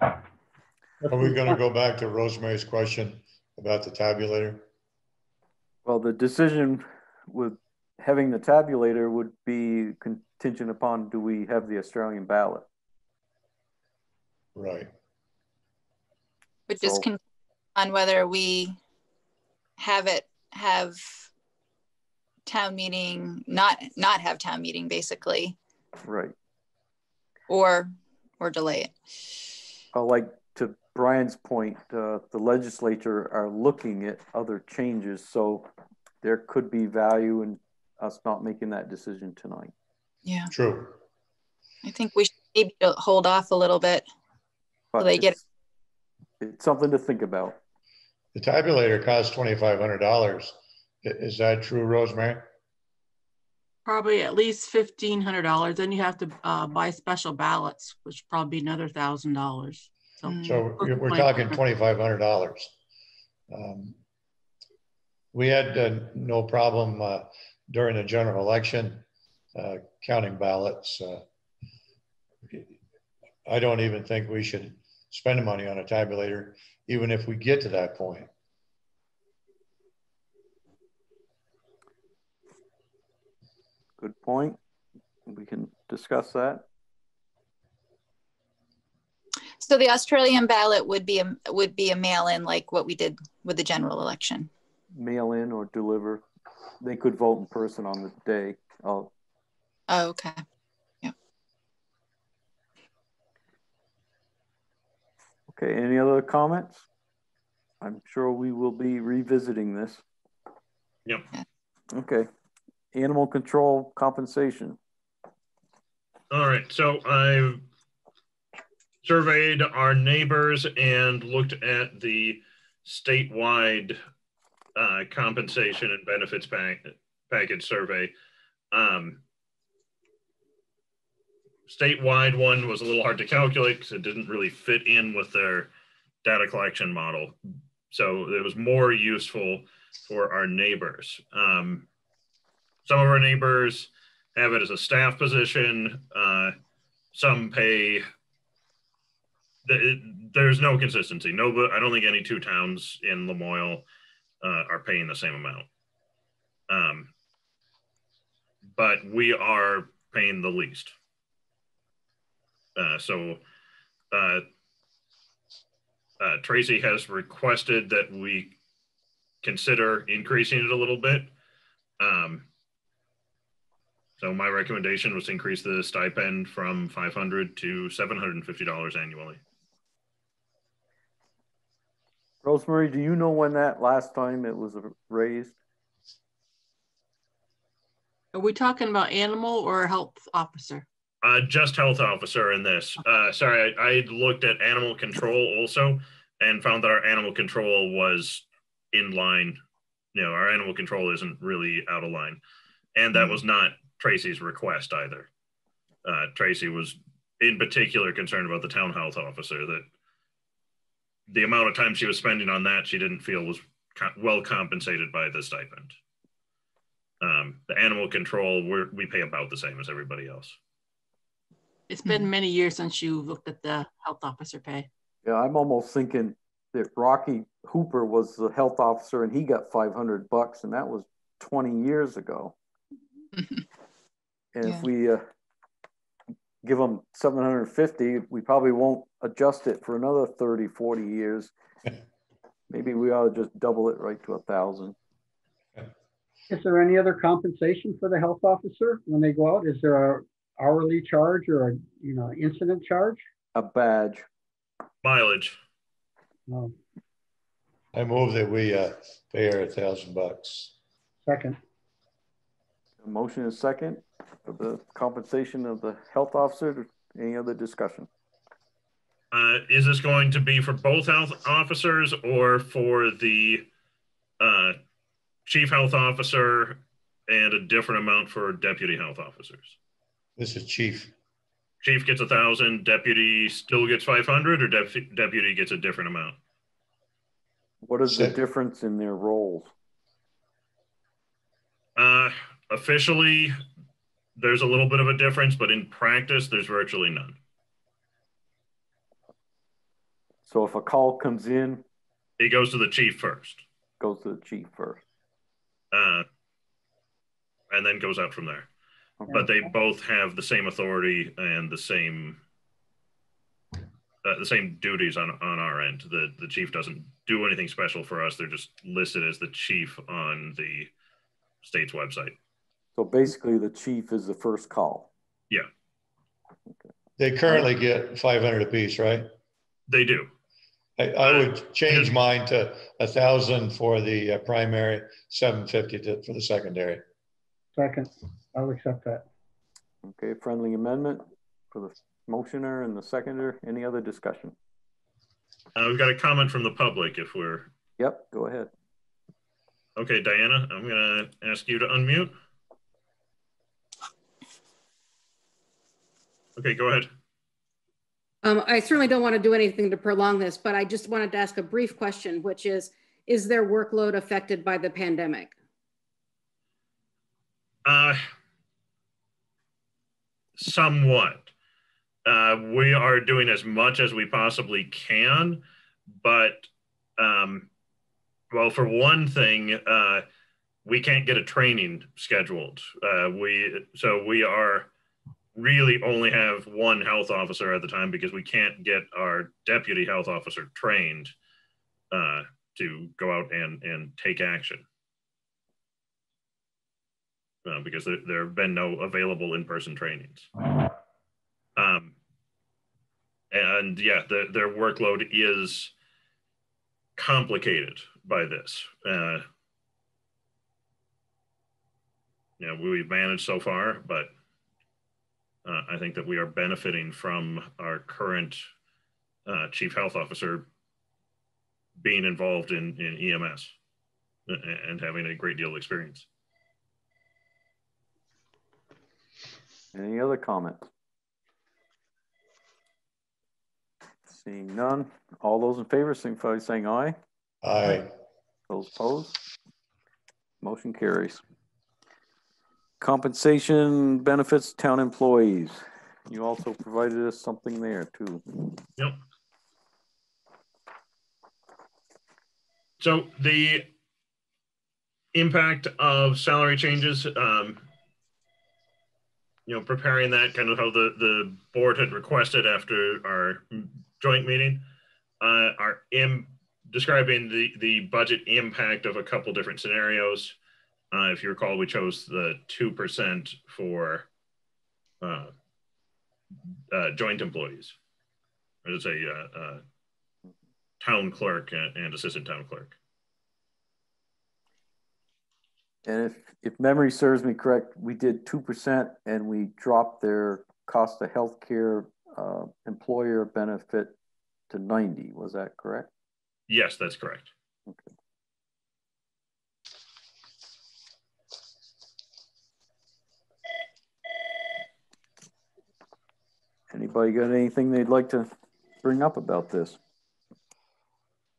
[SPEAKER 3] Are we going to go back to Rosemary's question about the tabulator?
[SPEAKER 1] Well, the decision with having the tabulator would be contingent upon do we have the Australian ballot?
[SPEAKER 3] Right.
[SPEAKER 5] Which so, is on whether we have it have town meeting, not not have town meeting basically.
[SPEAKER 1] Right.
[SPEAKER 5] Or or delay it.
[SPEAKER 1] Well, like to Brian's point, uh, the legislature are looking at other changes, so there could be value in us not making that decision tonight.
[SPEAKER 5] Yeah.
[SPEAKER 3] True.
[SPEAKER 5] I think we should maybe hold off a little bit
[SPEAKER 1] but they get. It's something to think about.
[SPEAKER 3] The tabulator costs $2,500. Is that true, Rosemary?
[SPEAKER 9] Probably at least $1,500. Then you have to uh, buy special ballots, which probably be another $1,000.
[SPEAKER 3] So, so we're talking $2,500. Um, we had uh, no problem uh, during the general election uh, counting ballots. Uh, I don't even think we should spend money on a tabulator even if we get to that point.
[SPEAKER 1] Good point. We can discuss that.
[SPEAKER 5] So the Australian ballot would be a would be a mail-in like what we did with the general election.
[SPEAKER 1] Mail in or deliver. They could vote in person on the day. Oh.
[SPEAKER 5] Oh, okay.
[SPEAKER 1] Okay, any other comments? I'm sure we will be revisiting this.
[SPEAKER 6] Yep.
[SPEAKER 1] Okay. Animal control compensation.
[SPEAKER 6] All right. So I surveyed our neighbors and looked at the statewide uh, compensation and benefits pack, package survey. Um, statewide one was a little hard to calculate because it didn't really fit in with their data collection model. So it was more useful for our neighbors. Um, some of our neighbors have it as a staff position. Uh, some pay. There's no consistency. No, I don't think any two towns in Lamoille uh, are paying the same amount. Um, but we are paying the least. Uh, so uh, uh, Tracy has requested that we consider increasing it a little bit. Um, so my recommendation was to increase the stipend from 500 to $750 annually.
[SPEAKER 1] Rosemary, do you know when that last time it was raised?
[SPEAKER 9] Are we talking about animal or health officer?
[SPEAKER 6] Uh, just health officer in this. Uh, sorry, I, I looked at animal control also and found that our animal control was in line. You know, our animal control isn't really out of line. And that was not Tracy's request either. Uh, Tracy was in particular concerned about the town health officer that the amount of time she was spending on that she didn't feel was co well compensated by the stipend. Um, the animal control we we pay about the same as everybody else.
[SPEAKER 9] It's been many years since you looked at the health officer pay.
[SPEAKER 1] Yeah, I'm almost thinking that Rocky Hooper was the health officer and he got 500 bucks, and that was 20 years ago. and yeah. if we uh, give them 750, we probably won't adjust it for another 30, 40 years. Maybe we ought to just double it right to a thousand.
[SPEAKER 2] Is there any other compensation for the health officer when they go out? Is there a hourly charge or a you know incident charge?
[SPEAKER 1] A badge.
[SPEAKER 6] Mileage.
[SPEAKER 2] No.
[SPEAKER 3] I move that we uh, pay her a thousand bucks.
[SPEAKER 2] Second.
[SPEAKER 1] A motion is second for the compensation of the health officer. Any other discussion?
[SPEAKER 6] Uh, is this going to be for both health officers or for the uh, chief health officer and a different amount for deputy health officers?
[SPEAKER 3] This is chief.
[SPEAKER 6] Chief gets a thousand, deputy still gets 500 or dep deputy gets a different amount?
[SPEAKER 1] What is the difference in their roles?
[SPEAKER 6] Uh, officially, there's a little bit of a difference, but in practice, there's virtually none.
[SPEAKER 1] So if a call comes in,
[SPEAKER 6] it goes to the chief first.
[SPEAKER 1] Goes to the chief first.
[SPEAKER 6] Uh, and then goes out from there. Okay. But they both have the same authority and the same uh, the same duties on on our end. The the chief doesn't do anything special for us. They're just listed as the chief on the state's website.
[SPEAKER 1] So basically, the chief is the first call.
[SPEAKER 6] Yeah.
[SPEAKER 3] Okay. They currently get 500 apiece, right?
[SPEAKER 6] They do.
[SPEAKER 3] I, I would change mine to a thousand for the uh, primary, 750 to, for the secondary.
[SPEAKER 2] Second, I'll accept that.
[SPEAKER 1] Okay, friendly amendment for the motioner and the seconder. Any other discussion?
[SPEAKER 6] Uh, we've got a comment from the public if we're.
[SPEAKER 1] Yep, go ahead.
[SPEAKER 6] Okay, Diana, I'm going to ask you to unmute. Okay, go ahead.
[SPEAKER 7] Um, I certainly don't want to do anything to prolong this, but I just wanted to ask a brief question, which is, is their workload affected by the pandemic?
[SPEAKER 6] Uh, somewhat. Uh, we are doing as much as we possibly can, but um, well, for one thing, uh, we can't get a training scheduled. Uh, we so we are really only have one health officer at the time because we can't get our deputy health officer trained uh, to go out and, and take action. Uh, because there, there have been no available in-person trainings. Um, and yeah, the, their workload is complicated by this. Uh, we've managed so far, but uh, I think that we are benefiting from our current uh, chief health officer being involved in, in EMS. and having a great deal of experience.
[SPEAKER 1] Any other comments? Seeing none, all those in favor, signify by saying aye.
[SPEAKER 3] Aye.
[SPEAKER 1] Those opposed? Motion carries. Compensation benefits town employees. You also provided us something there too.
[SPEAKER 6] Yep. So the impact of salary changes, um, you know, preparing that kind of how the, the board had requested after our joint meeting, uh, are in describing the, the budget impact of a couple different scenarios. Uh, if you recall, we chose the 2% for uh, uh, joint employees. There's a uh, uh, town clerk and assistant town clerk.
[SPEAKER 1] And if, if memory serves me correct, we did 2% and we dropped their cost of healthcare uh, employer benefit to 90. Was that correct?
[SPEAKER 6] Yes, that's correct. Okay.
[SPEAKER 1] Anybody got anything they'd like to bring up about this?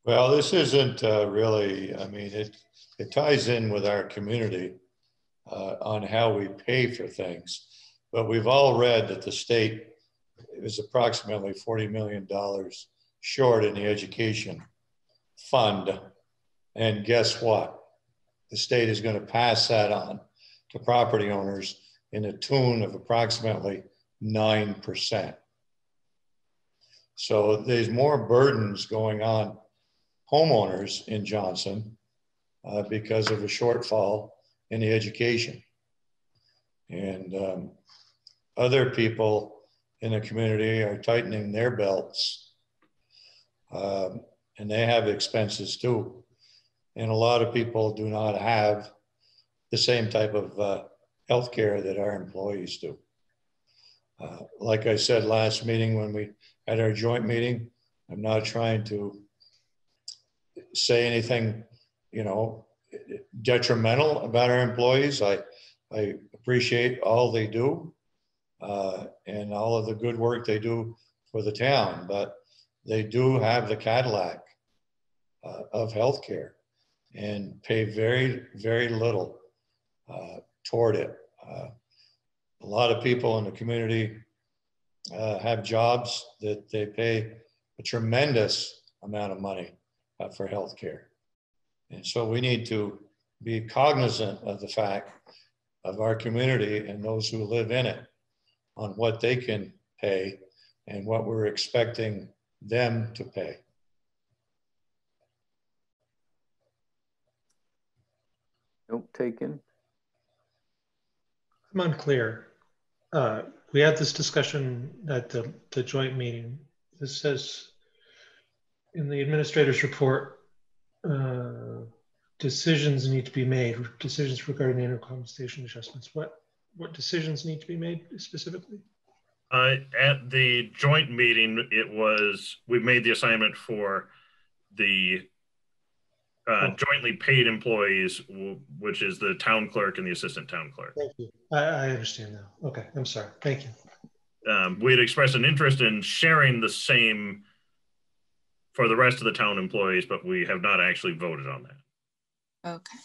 [SPEAKER 3] Well, this isn't uh, really, I mean, it, it ties in with our community uh, on how we pay for things. But we've all read that the state is approximately $40 million short in the education fund. And guess what? The state is going to pass that on to property owners in a tune of approximately 9%. So there's more burdens going on homeowners in Johnson uh, because of a shortfall in the education. And um, other people in the community are tightening their belts um, and they have expenses too. And a lot of people do not have the same type of uh, health care that our employees do. Uh, like I said last meeting when we had our joint meeting, I'm not trying to say anything, you know, detrimental about our employees. I, I appreciate all they do uh, and all of the good work they do for the town, but they do have the Cadillac uh, of healthcare and pay very, very little uh, toward it. Uh, a lot of people in the community uh, have jobs that they pay a tremendous amount of money uh, for healthcare. And so we need to be cognizant of the fact of our community and those who live in it on what they can pay and what we're expecting them to pay.
[SPEAKER 1] Note taken.
[SPEAKER 4] I'm unclear. Uh, we had this discussion at the, the joint meeting. This says in the administrator's report, uh, decisions need to be made, decisions regarding the annual compensation adjustments. What, what decisions need to be made specifically?
[SPEAKER 6] Uh, at the joint meeting, it was, we made the assignment for the uh, oh. jointly paid employees, which is the town clerk and the assistant town clerk.
[SPEAKER 4] Thank you. I, I understand now. Okay, I'm sorry. Thank you.
[SPEAKER 6] Um, we had expressed an interest in sharing the same for the rest of the town employees, but we have not actually voted on that.
[SPEAKER 5] Okay.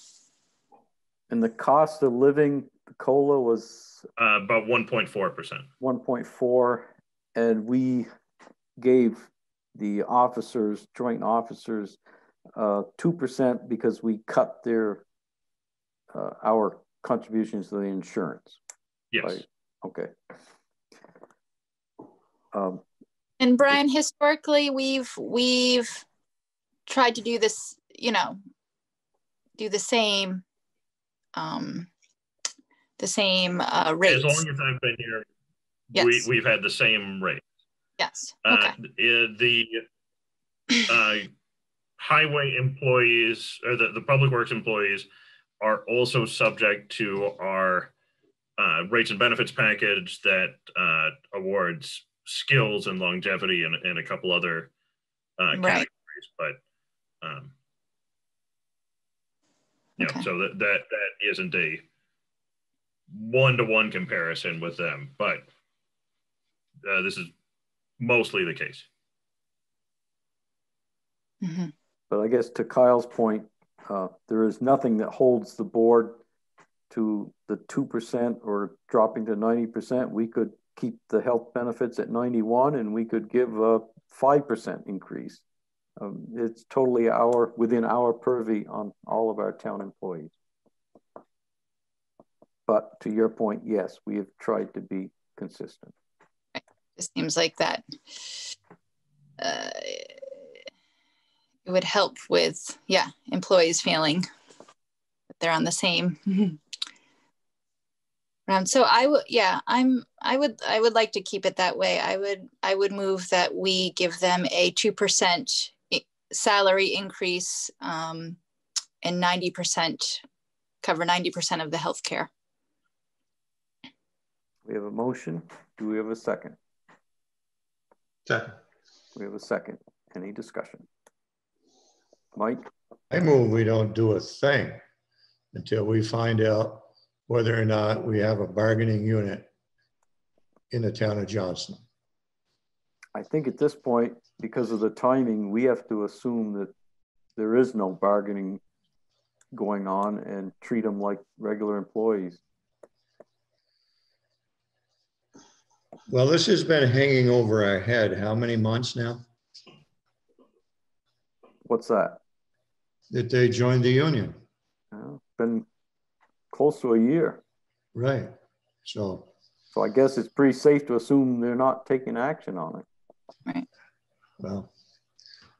[SPEAKER 1] And the cost of living, the COLA was?
[SPEAKER 6] Uh, about 1.4%.
[SPEAKER 1] 1.4. And we gave the officers, joint officers, uh, 2% because we cut their, uh, our contributions to the insurance.
[SPEAKER 6] Yes. Right?
[SPEAKER 1] Okay. Um,
[SPEAKER 5] and Brian, historically, we've we've tried to do this, you know, do the same, um, the same uh, rates.
[SPEAKER 6] As long as I've been here, yes. we, we've had the same rate.
[SPEAKER 5] Yes.
[SPEAKER 6] Okay. Uh, the uh, highway employees or the, the public works employees are also subject to our uh, rates and benefits package that uh, awards skills and longevity and, and a couple other uh, categories. Right. But um, Yeah,
[SPEAKER 5] Okay.
[SPEAKER 6] so that, that, that isn't a one-to-one comparison with them, but uh, this is mostly the case.
[SPEAKER 5] Mhm.
[SPEAKER 1] But I guess to Kyle's point, uh, there is nothing that holds the board to the 2% or dropping to 90%. We could keep the health benefits at 91 and we could give a 5% increase. Um, it's totally our, within our purview on all of our town employees. But to your point, yes, we have tried to be consistent.
[SPEAKER 5] It seems like that uh, it would help with, yeah, employees feeling that they're on the same. Um, so I would, yeah, I'm, I would, I would like to keep it that way. I would, I would move that we give them a 2% salary increase um, and 90% cover 90% of the healthcare.
[SPEAKER 1] We have a motion. Do we have a second?
[SPEAKER 4] Second.
[SPEAKER 1] We have a second. Any discussion? Mike?
[SPEAKER 3] I move we don't do a thing until we find out whether or not we have a bargaining unit in the town of Johnson.
[SPEAKER 1] I think at this point, because of the timing, we have to assume that there is no bargaining going on and treat them like regular employees.
[SPEAKER 3] Well, this has been hanging over our head how many months now
[SPEAKER 1] What's that?
[SPEAKER 3] that they joined the union?
[SPEAKER 1] Been close to a year.
[SPEAKER 3] Right. So,
[SPEAKER 1] So I guess it's pretty safe to assume they're not taking action on it. Right.
[SPEAKER 3] well,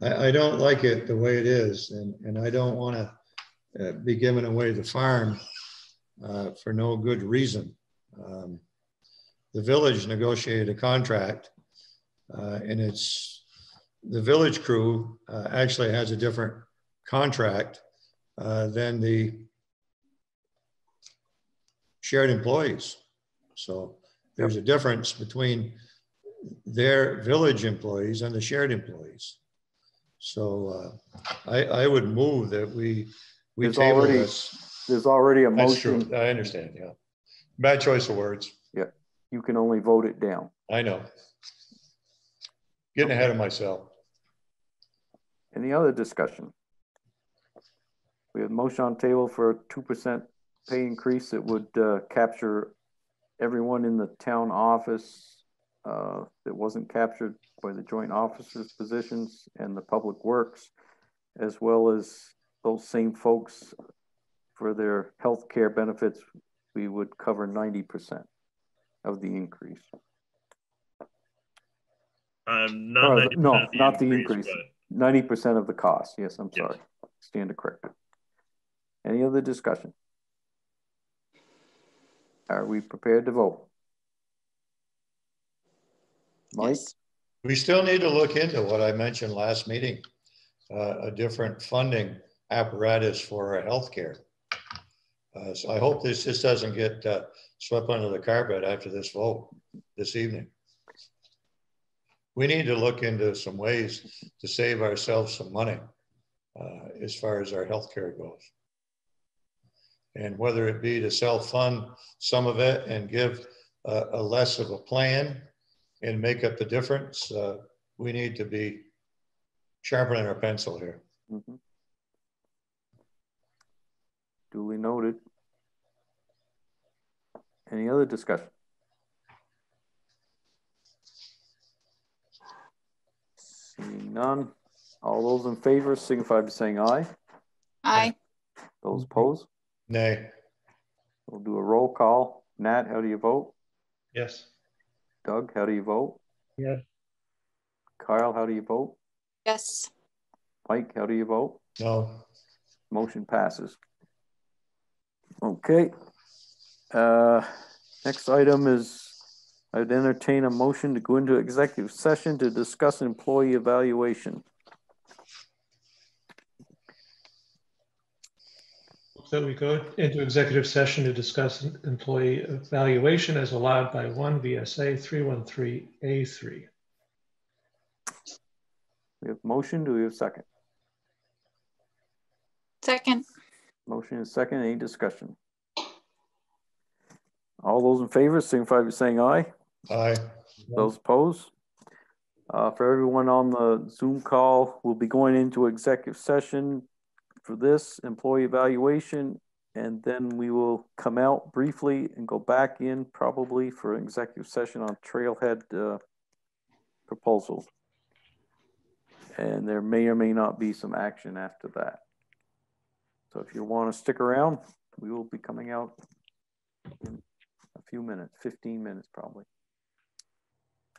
[SPEAKER 3] I, I don't like it the way it is and, and I don't want to uh, be giving away the farm uh, for no good reason. Um, the village negotiated a contract uh, and it's, the village crew uh, actually has a different contract uh, than the shared employees. So there's a difference between their village employees and the shared employees. So uh, I, I would move that we, we
[SPEAKER 1] There's
[SPEAKER 3] table
[SPEAKER 1] already-
[SPEAKER 3] this.
[SPEAKER 1] There's already a motion.
[SPEAKER 3] That's true. I understand, yeah. Bad choice of words.
[SPEAKER 1] Yeah, you can only vote it down.
[SPEAKER 3] I know. Getting ahead of myself.
[SPEAKER 1] Any other discussion? We have motion on table for a two percent pay increase that would uh, capture everyone in the town office uh, that wasn't captured by the joint officers positions and the public works, as well as those same folks for their health care benefits, we would cover ninety percent of the increase.
[SPEAKER 6] Um, not
[SPEAKER 1] the- no,
[SPEAKER 6] 90% of
[SPEAKER 1] not the increase. Ninety percent of the cost, yes, I'm
[SPEAKER 6] Yes.
[SPEAKER 1] sorry, stand to correct. Any other discussion? Are we prepared to vote? Mike,
[SPEAKER 5] Yes.
[SPEAKER 3] We still need to look into what I mentioned last meeting, uh, a different funding apparatus for our healthcare. Uh, so I hope this just doesn't get uh, swept under the carpet after this vote this evening. We need to look into some ways to save ourselves some money uh, as far as our healthcare goes. And whether it be to self-fund some of it and give a, a less of a plan and make up the difference, uh, we need to be sharpening our pencil here.
[SPEAKER 1] Mhm. duly noted. Any other discussion? Seeing none, all those in favor signify by saying aye.
[SPEAKER 5] Aye.
[SPEAKER 1] Those opposed,
[SPEAKER 3] Nay,
[SPEAKER 1] we'll do a roll call. Nat, how do you vote?
[SPEAKER 4] Yes.
[SPEAKER 1] Doug, how do you vote?
[SPEAKER 2] Yes,
[SPEAKER 1] Kyle, how do you vote?
[SPEAKER 5] Yes.
[SPEAKER 1] Mike, how do you vote?
[SPEAKER 3] no,
[SPEAKER 1] Motion passes. Okay. Uh, Next item is I'd entertain a motion to go into executive session to discuss employee evaluation.
[SPEAKER 4] So we go into executive session to discuss employee evaluation as allowed by one VSA 313A3.
[SPEAKER 1] We have motion, do we have second?
[SPEAKER 5] Second.
[SPEAKER 1] Motion is second. Any discussion? All those in favor signify by saying aye.
[SPEAKER 3] Aye.
[SPEAKER 1] Those opposed? Uh, for everyone on the Zoom call, we'll be going into executive session for this employee evaluation, and then we will come out briefly and go back in probably for an executive session on trailhead uh, proposal. And there may or may not be some action after that. So if you want to stick around, we will be coming out in a few minutes, 15 minutes probably.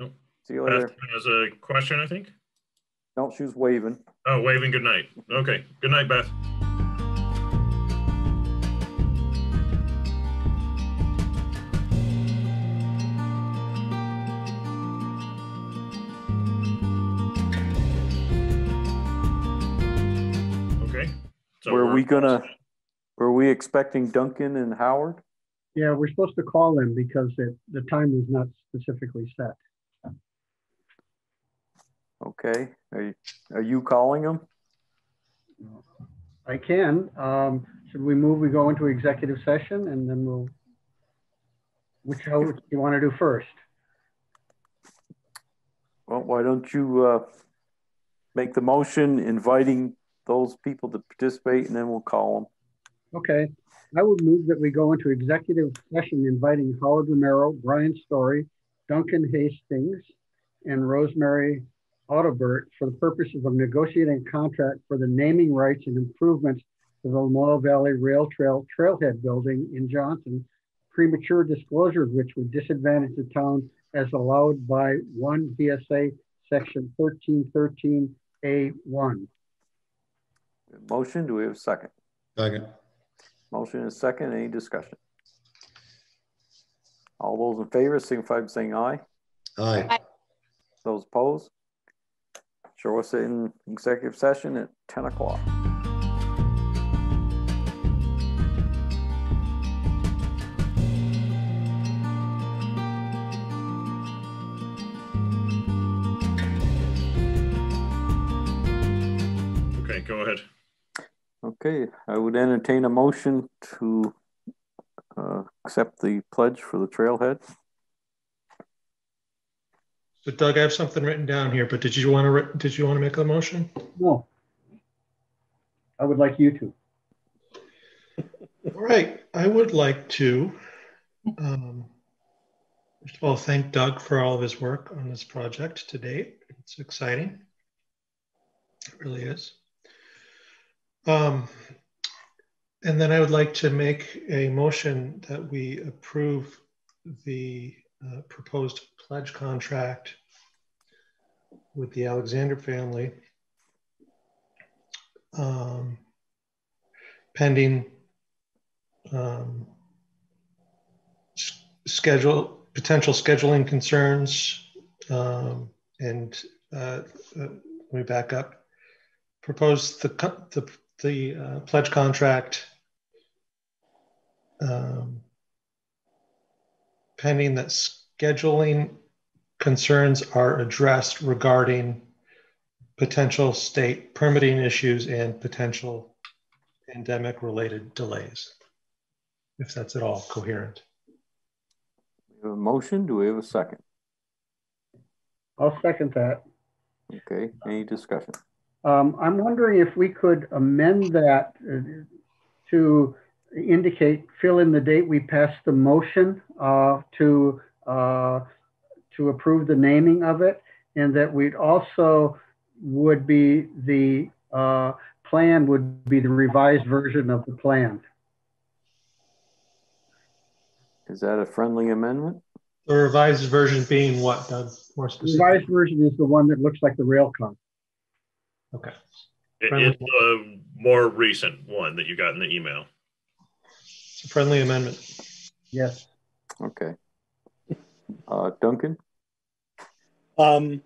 [SPEAKER 6] Oh,
[SPEAKER 1] See you later.
[SPEAKER 6] Has a question, I think.
[SPEAKER 1] No, she was waving.
[SPEAKER 6] Oh, waving good night. Okay. Good night, Beth. Okay. So
[SPEAKER 1] Were
[SPEAKER 6] we're-
[SPEAKER 1] we gonna, were we expecting Duncan and Howard?
[SPEAKER 2] Yeah, we're supposed to call them because it, the time was not specifically set.
[SPEAKER 1] Okay, are you, are you calling them?
[SPEAKER 2] I can. Um, should we move, we go into executive session and then we'll, which, how do you want to do first?
[SPEAKER 1] Well, why don't you, uh, make the motion inviting those people to participate and then we'll call them.
[SPEAKER 2] Okay, I would move that we go into executive session inviting Howard Romero, Brian Story, Duncan Hastings, and Rosemary Audibert for the purposes of negotiating a contract for the naming rights and improvements to the Lamoille Valley Rail Trail Trailhead Building in Johnson, premature disclosure of which would disadvantage the town as allowed by 1 VSA Section 1313A1.
[SPEAKER 1] Motion, do we have a second?
[SPEAKER 3] Second.
[SPEAKER 1] Motion is second, any discussion? All those in favor signify by saying aye.
[SPEAKER 3] Aye.
[SPEAKER 1] Those opposed? Show us in executive session at 10 o'clock.
[SPEAKER 6] Okay, go ahead.
[SPEAKER 1] Okay, I would entertain a motion to uh, accept the pledge for the trailhead.
[SPEAKER 4] So Doug, I have something written down here, but did you want to, did you want to make a motion?
[SPEAKER 2] No. I would like you to.
[SPEAKER 4] All right, I would like to, um, first of all, thank Doug for all of his work on this project to date. It's exciting. It really is. Um, and then I would like to make a motion that we approve the uh, proposed pledge contract with the Alexander family um, pending um, schedule potential scheduling concerns um, and uh, uh, let me back up. Proposed the the, the uh, pledge contract um, pending that scheduling concerns are addressed regarding potential state permitting issues and potential pandemic related delays if that's at all coherent
[SPEAKER 1] We have a motion, do we have a second?
[SPEAKER 2] I'll second that.
[SPEAKER 1] Okay, any discussion?
[SPEAKER 2] Um, I'm wondering if we could amend that uh, to indicate, fill in the date we passed the motion uh, to uh, to approve the naming of it, and that we'd also would be the uh, plan would be the revised version of the plan.
[SPEAKER 1] Is that a friendly amendment?
[SPEAKER 4] the revised version being what doug more
[SPEAKER 2] The
[SPEAKER 4] specific
[SPEAKER 2] revised version is the one that looks like the rail car.
[SPEAKER 4] okay
[SPEAKER 6] It- it's the more recent one that you got in the email.
[SPEAKER 4] It's a friendly amendment
[SPEAKER 2] Yes.
[SPEAKER 1] Okay. Uh, Duncan?
[SPEAKER 12] Um,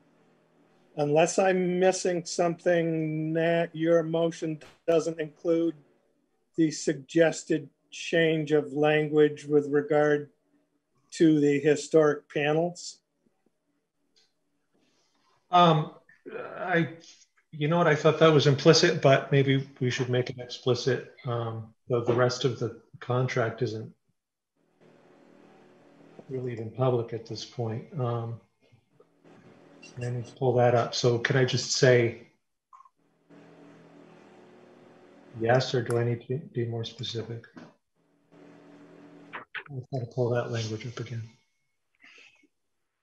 [SPEAKER 12] unless I'm missing something, Nat, your motion doesn't include the suggested change of language with regard to the historic panels.
[SPEAKER 4] Um, I You know what? I thought that was implicit, but maybe we should make it explicit. Um, the, the rest of the contract isn't really even public at this point. Um, I need to pull that up. So can I just say yes, or do I need to be more specific? I'll try to pull that language up again.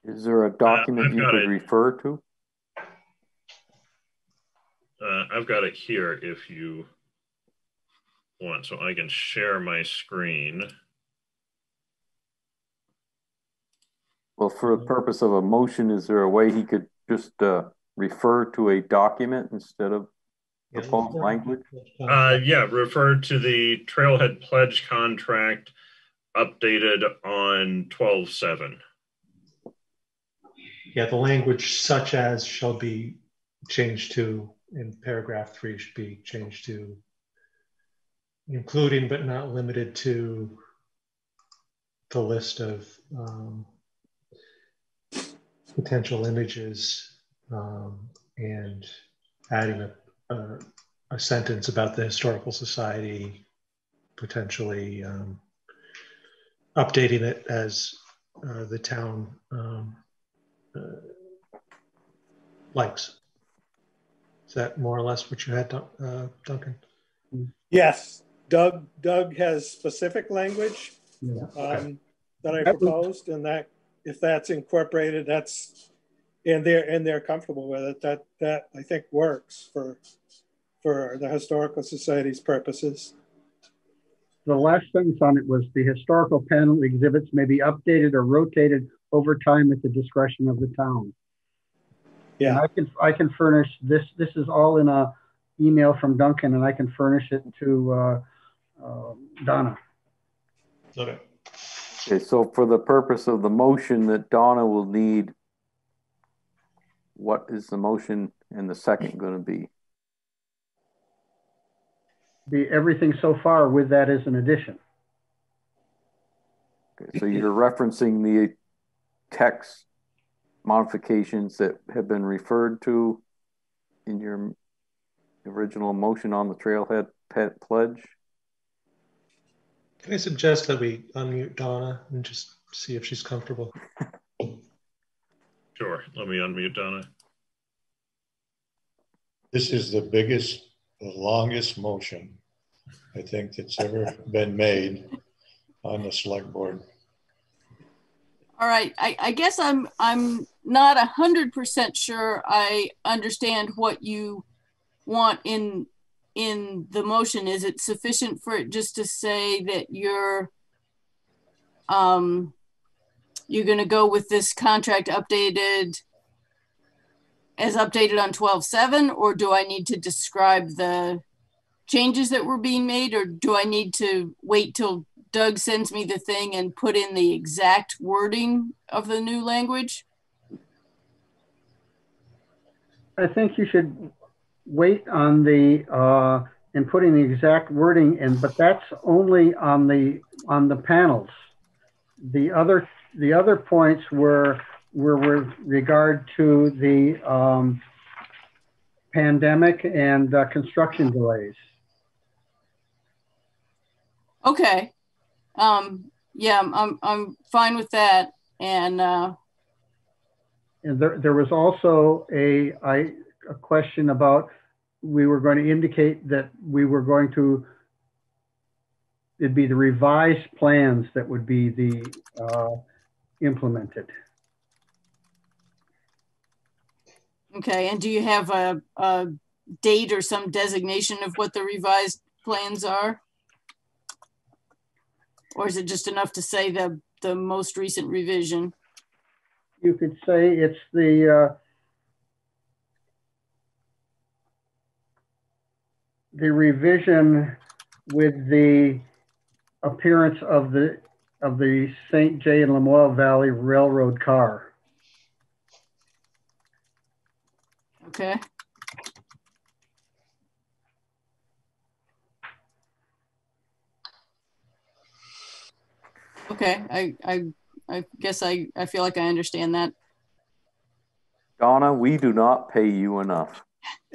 [SPEAKER 1] Is there a document
[SPEAKER 6] I've
[SPEAKER 1] you could
[SPEAKER 6] it.
[SPEAKER 1] refer to?
[SPEAKER 6] Uh, I've got it here if you want, so I can share my screen.
[SPEAKER 1] Well, for the purpose of a motion, is there a way he could just uh, refer to a document instead of the proposed language?
[SPEAKER 6] Uh, yeah, refer to the Trailhead Pledge contract updated on 12 7.
[SPEAKER 4] Yeah, the language such as shall be changed to in paragraph three should be changed to including but not limited to the list of um, potential images um, and adding a, a, a, sentence about the historical society potentially um, updating it as uh, the town um, uh, likes. Is that more or less what you had, uh, Duncan?
[SPEAKER 12] Yes, Doug. Doug has specific language
[SPEAKER 2] Yeah.
[SPEAKER 12] um, that I proposed, and that if that's incorporated, that's and they're and they're comfortable with it. That that I think works for for the historical society's purposes.
[SPEAKER 2] The last sentence on it was the historical panel exhibits may be updated or rotated over time at the discretion of the town.
[SPEAKER 12] Yeah,
[SPEAKER 2] And I can I can furnish this. This is all in a email from Duncan, and I can furnish it to uh, uh, Uh, Donna.
[SPEAKER 4] Okay.
[SPEAKER 1] Okay, so for the purpose of the motion that Donna will need, what is the motion and the second going to be?
[SPEAKER 2] Be everything so far with that as an addition.
[SPEAKER 1] Okay, so you're referencing the text modifications that have been referred to in your original motion on the trailhead pet pledge?
[SPEAKER 4] Can I suggest that we unmute Donna and just see if she's comfortable?
[SPEAKER 6] Sure. Let me unmute Donna.
[SPEAKER 3] This is the biggest, the longest motion I think that's ever been made on the select board.
[SPEAKER 8] All right, I, I guess I'm I'm not a hundred percent sure I understand what you want in in the motion. Is it sufficient for it just to say that you're um you're gonna go with this contract updated as updated on 12.7 or do I need to describe the changes that were being made or do I need to wait till Doug sends me the thing and put in the exact wording of the new language?
[SPEAKER 2] I think you should wait on the uh, and putting the exact wording in, but that's only on the on the panels. The other the other points were were with regard to the um, pandemic and uh, construction delays.
[SPEAKER 8] Okay. Um, yeah, I'm, I'm, I'm fine with that. And, uh,
[SPEAKER 2] And there, there was also a, I, a question about, we were going to indicate that we were going to, it'd be the revised plans that would be the, uh, implemented.
[SPEAKER 8] okay. And do you have a, a date or some designation of what the revised plans are? Or is it just enough to say the, the most recent revision?
[SPEAKER 2] You could say it's the, the revision with the appearance of the, of the St. J. and Lamoille Valley Railroad car.
[SPEAKER 8] Okay. Okay, I, I, I guess I, I feel like I understand that.
[SPEAKER 1] Donna, we do not pay you enough.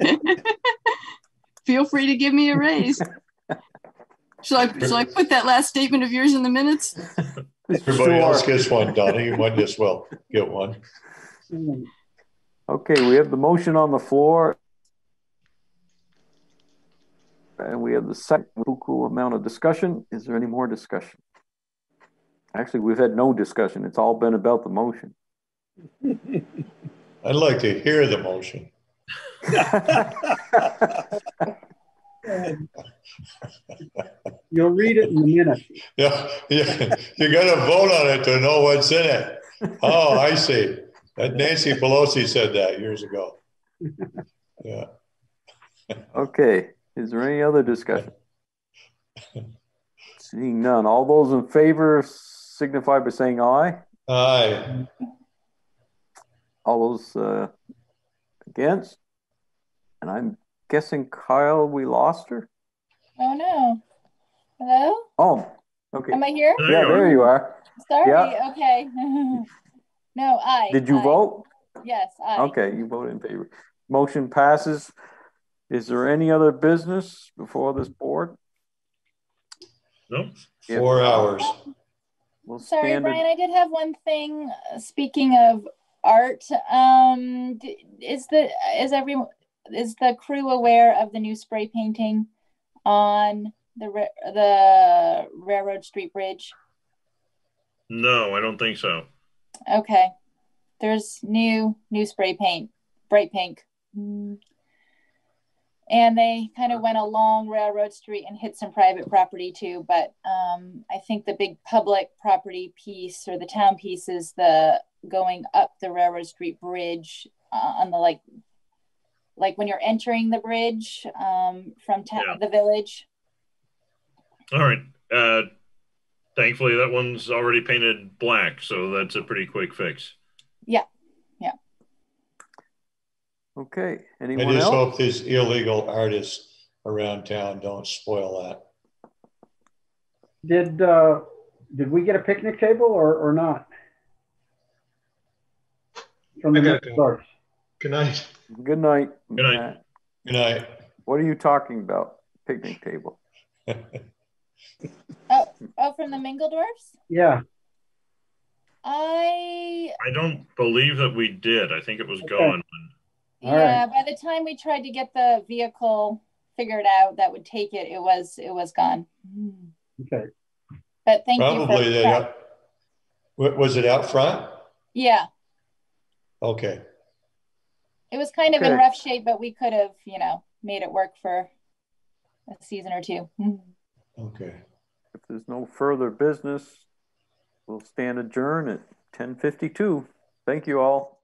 [SPEAKER 8] Feel free to give me a raise. Shall I, shall I put that last statement of yours in the minutes?
[SPEAKER 3] Everybody
[SPEAKER 1] Sure.
[SPEAKER 3] else gets one, Donna. You might as well get one.
[SPEAKER 1] Okay, we have the motion on the floor. And we have the second equal amount of discussion. Is there any more discussion? Actually, we've had no discussion. It's all been about the motion.
[SPEAKER 3] I'd like to hear the motion.
[SPEAKER 2] You'll read it in a minute.
[SPEAKER 3] Yeah, yeah, you gotta vote on it to know what's in it. Oh, I see. That Nancy Pelosi said that years ago. Yeah,
[SPEAKER 1] Okay, is there any other discussion? Seeing none, all those in favor signify by saying aye.
[SPEAKER 3] aye.
[SPEAKER 1] All those uh, against? And I'm guessing Kyle, we lost her?
[SPEAKER 5] Oh no. Hello?
[SPEAKER 1] Oh, okay.
[SPEAKER 5] Am I here?
[SPEAKER 6] There
[SPEAKER 1] Yeah,
[SPEAKER 6] you
[SPEAKER 1] there you are.
[SPEAKER 5] Sorry.
[SPEAKER 1] Yeah.
[SPEAKER 5] Okay. no, I.
[SPEAKER 1] Did you
[SPEAKER 5] I.
[SPEAKER 1] vote?
[SPEAKER 5] Yes, I.
[SPEAKER 1] Okay, you voted in favor. Motion passes. Is there any other business before this board?
[SPEAKER 6] Nope.
[SPEAKER 1] If
[SPEAKER 3] Four hours.
[SPEAKER 1] We'll
[SPEAKER 5] Sorry, Brian. I did have one thing. uh, Speaking of art, um, is the is everyone is the crew aware of the new spray painting on the the Railroad Street Bridge?
[SPEAKER 6] No, I don't think so.
[SPEAKER 5] Okay. There's new new spray paint, bright pink. And they kind of went along Railroad Street and hit some private property too. But um, I think the big public property piece or the town piece is the going up the Railroad Street Bridge uh, on the like, like when you're entering the bridge um, from ta-
[SPEAKER 6] Yeah.
[SPEAKER 5] the village.
[SPEAKER 6] All right. Uh, thankfully, that one's already painted black, so that's a pretty quick fix.
[SPEAKER 5] Yeah, yeah.
[SPEAKER 1] Okay, Anyone
[SPEAKER 3] I
[SPEAKER 1] anyone
[SPEAKER 3] just
[SPEAKER 1] else?
[SPEAKER 3] hope these illegal artists around town don't spoil that.
[SPEAKER 2] Did, uh, did we get a picnic table or, or not? From the
[SPEAKER 4] I gotta
[SPEAKER 2] next
[SPEAKER 4] go.
[SPEAKER 2] source.
[SPEAKER 4] Good night.
[SPEAKER 1] Good night.
[SPEAKER 6] Good night.
[SPEAKER 1] Matt.
[SPEAKER 3] Good night.
[SPEAKER 1] What are you talking about? Picnic table?
[SPEAKER 5] Oh, oh, from the Mingledorfs?
[SPEAKER 2] Yeah,
[SPEAKER 5] I
[SPEAKER 6] I don't believe that we did. I think it was
[SPEAKER 2] Okay.
[SPEAKER 6] gone.
[SPEAKER 2] All
[SPEAKER 5] yeah, by the time we tried to get the vehicle figured out that would take it, it was it was gone.
[SPEAKER 2] okay.
[SPEAKER 5] But thank you
[SPEAKER 3] Probably
[SPEAKER 5] for
[SPEAKER 3] they,
[SPEAKER 5] that.
[SPEAKER 3] was it out front?
[SPEAKER 5] Yeah,
[SPEAKER 3] Okay.
[SPEAKER 5] It was kind of in rough shape, but we could have, you know, made it work for a season or two. Mm-hmm.
[SPEAKER 3] Okay.
[SPEAKER 1] If there's no further business, we'll stand adjourned at ten fifty-two. Thank you all.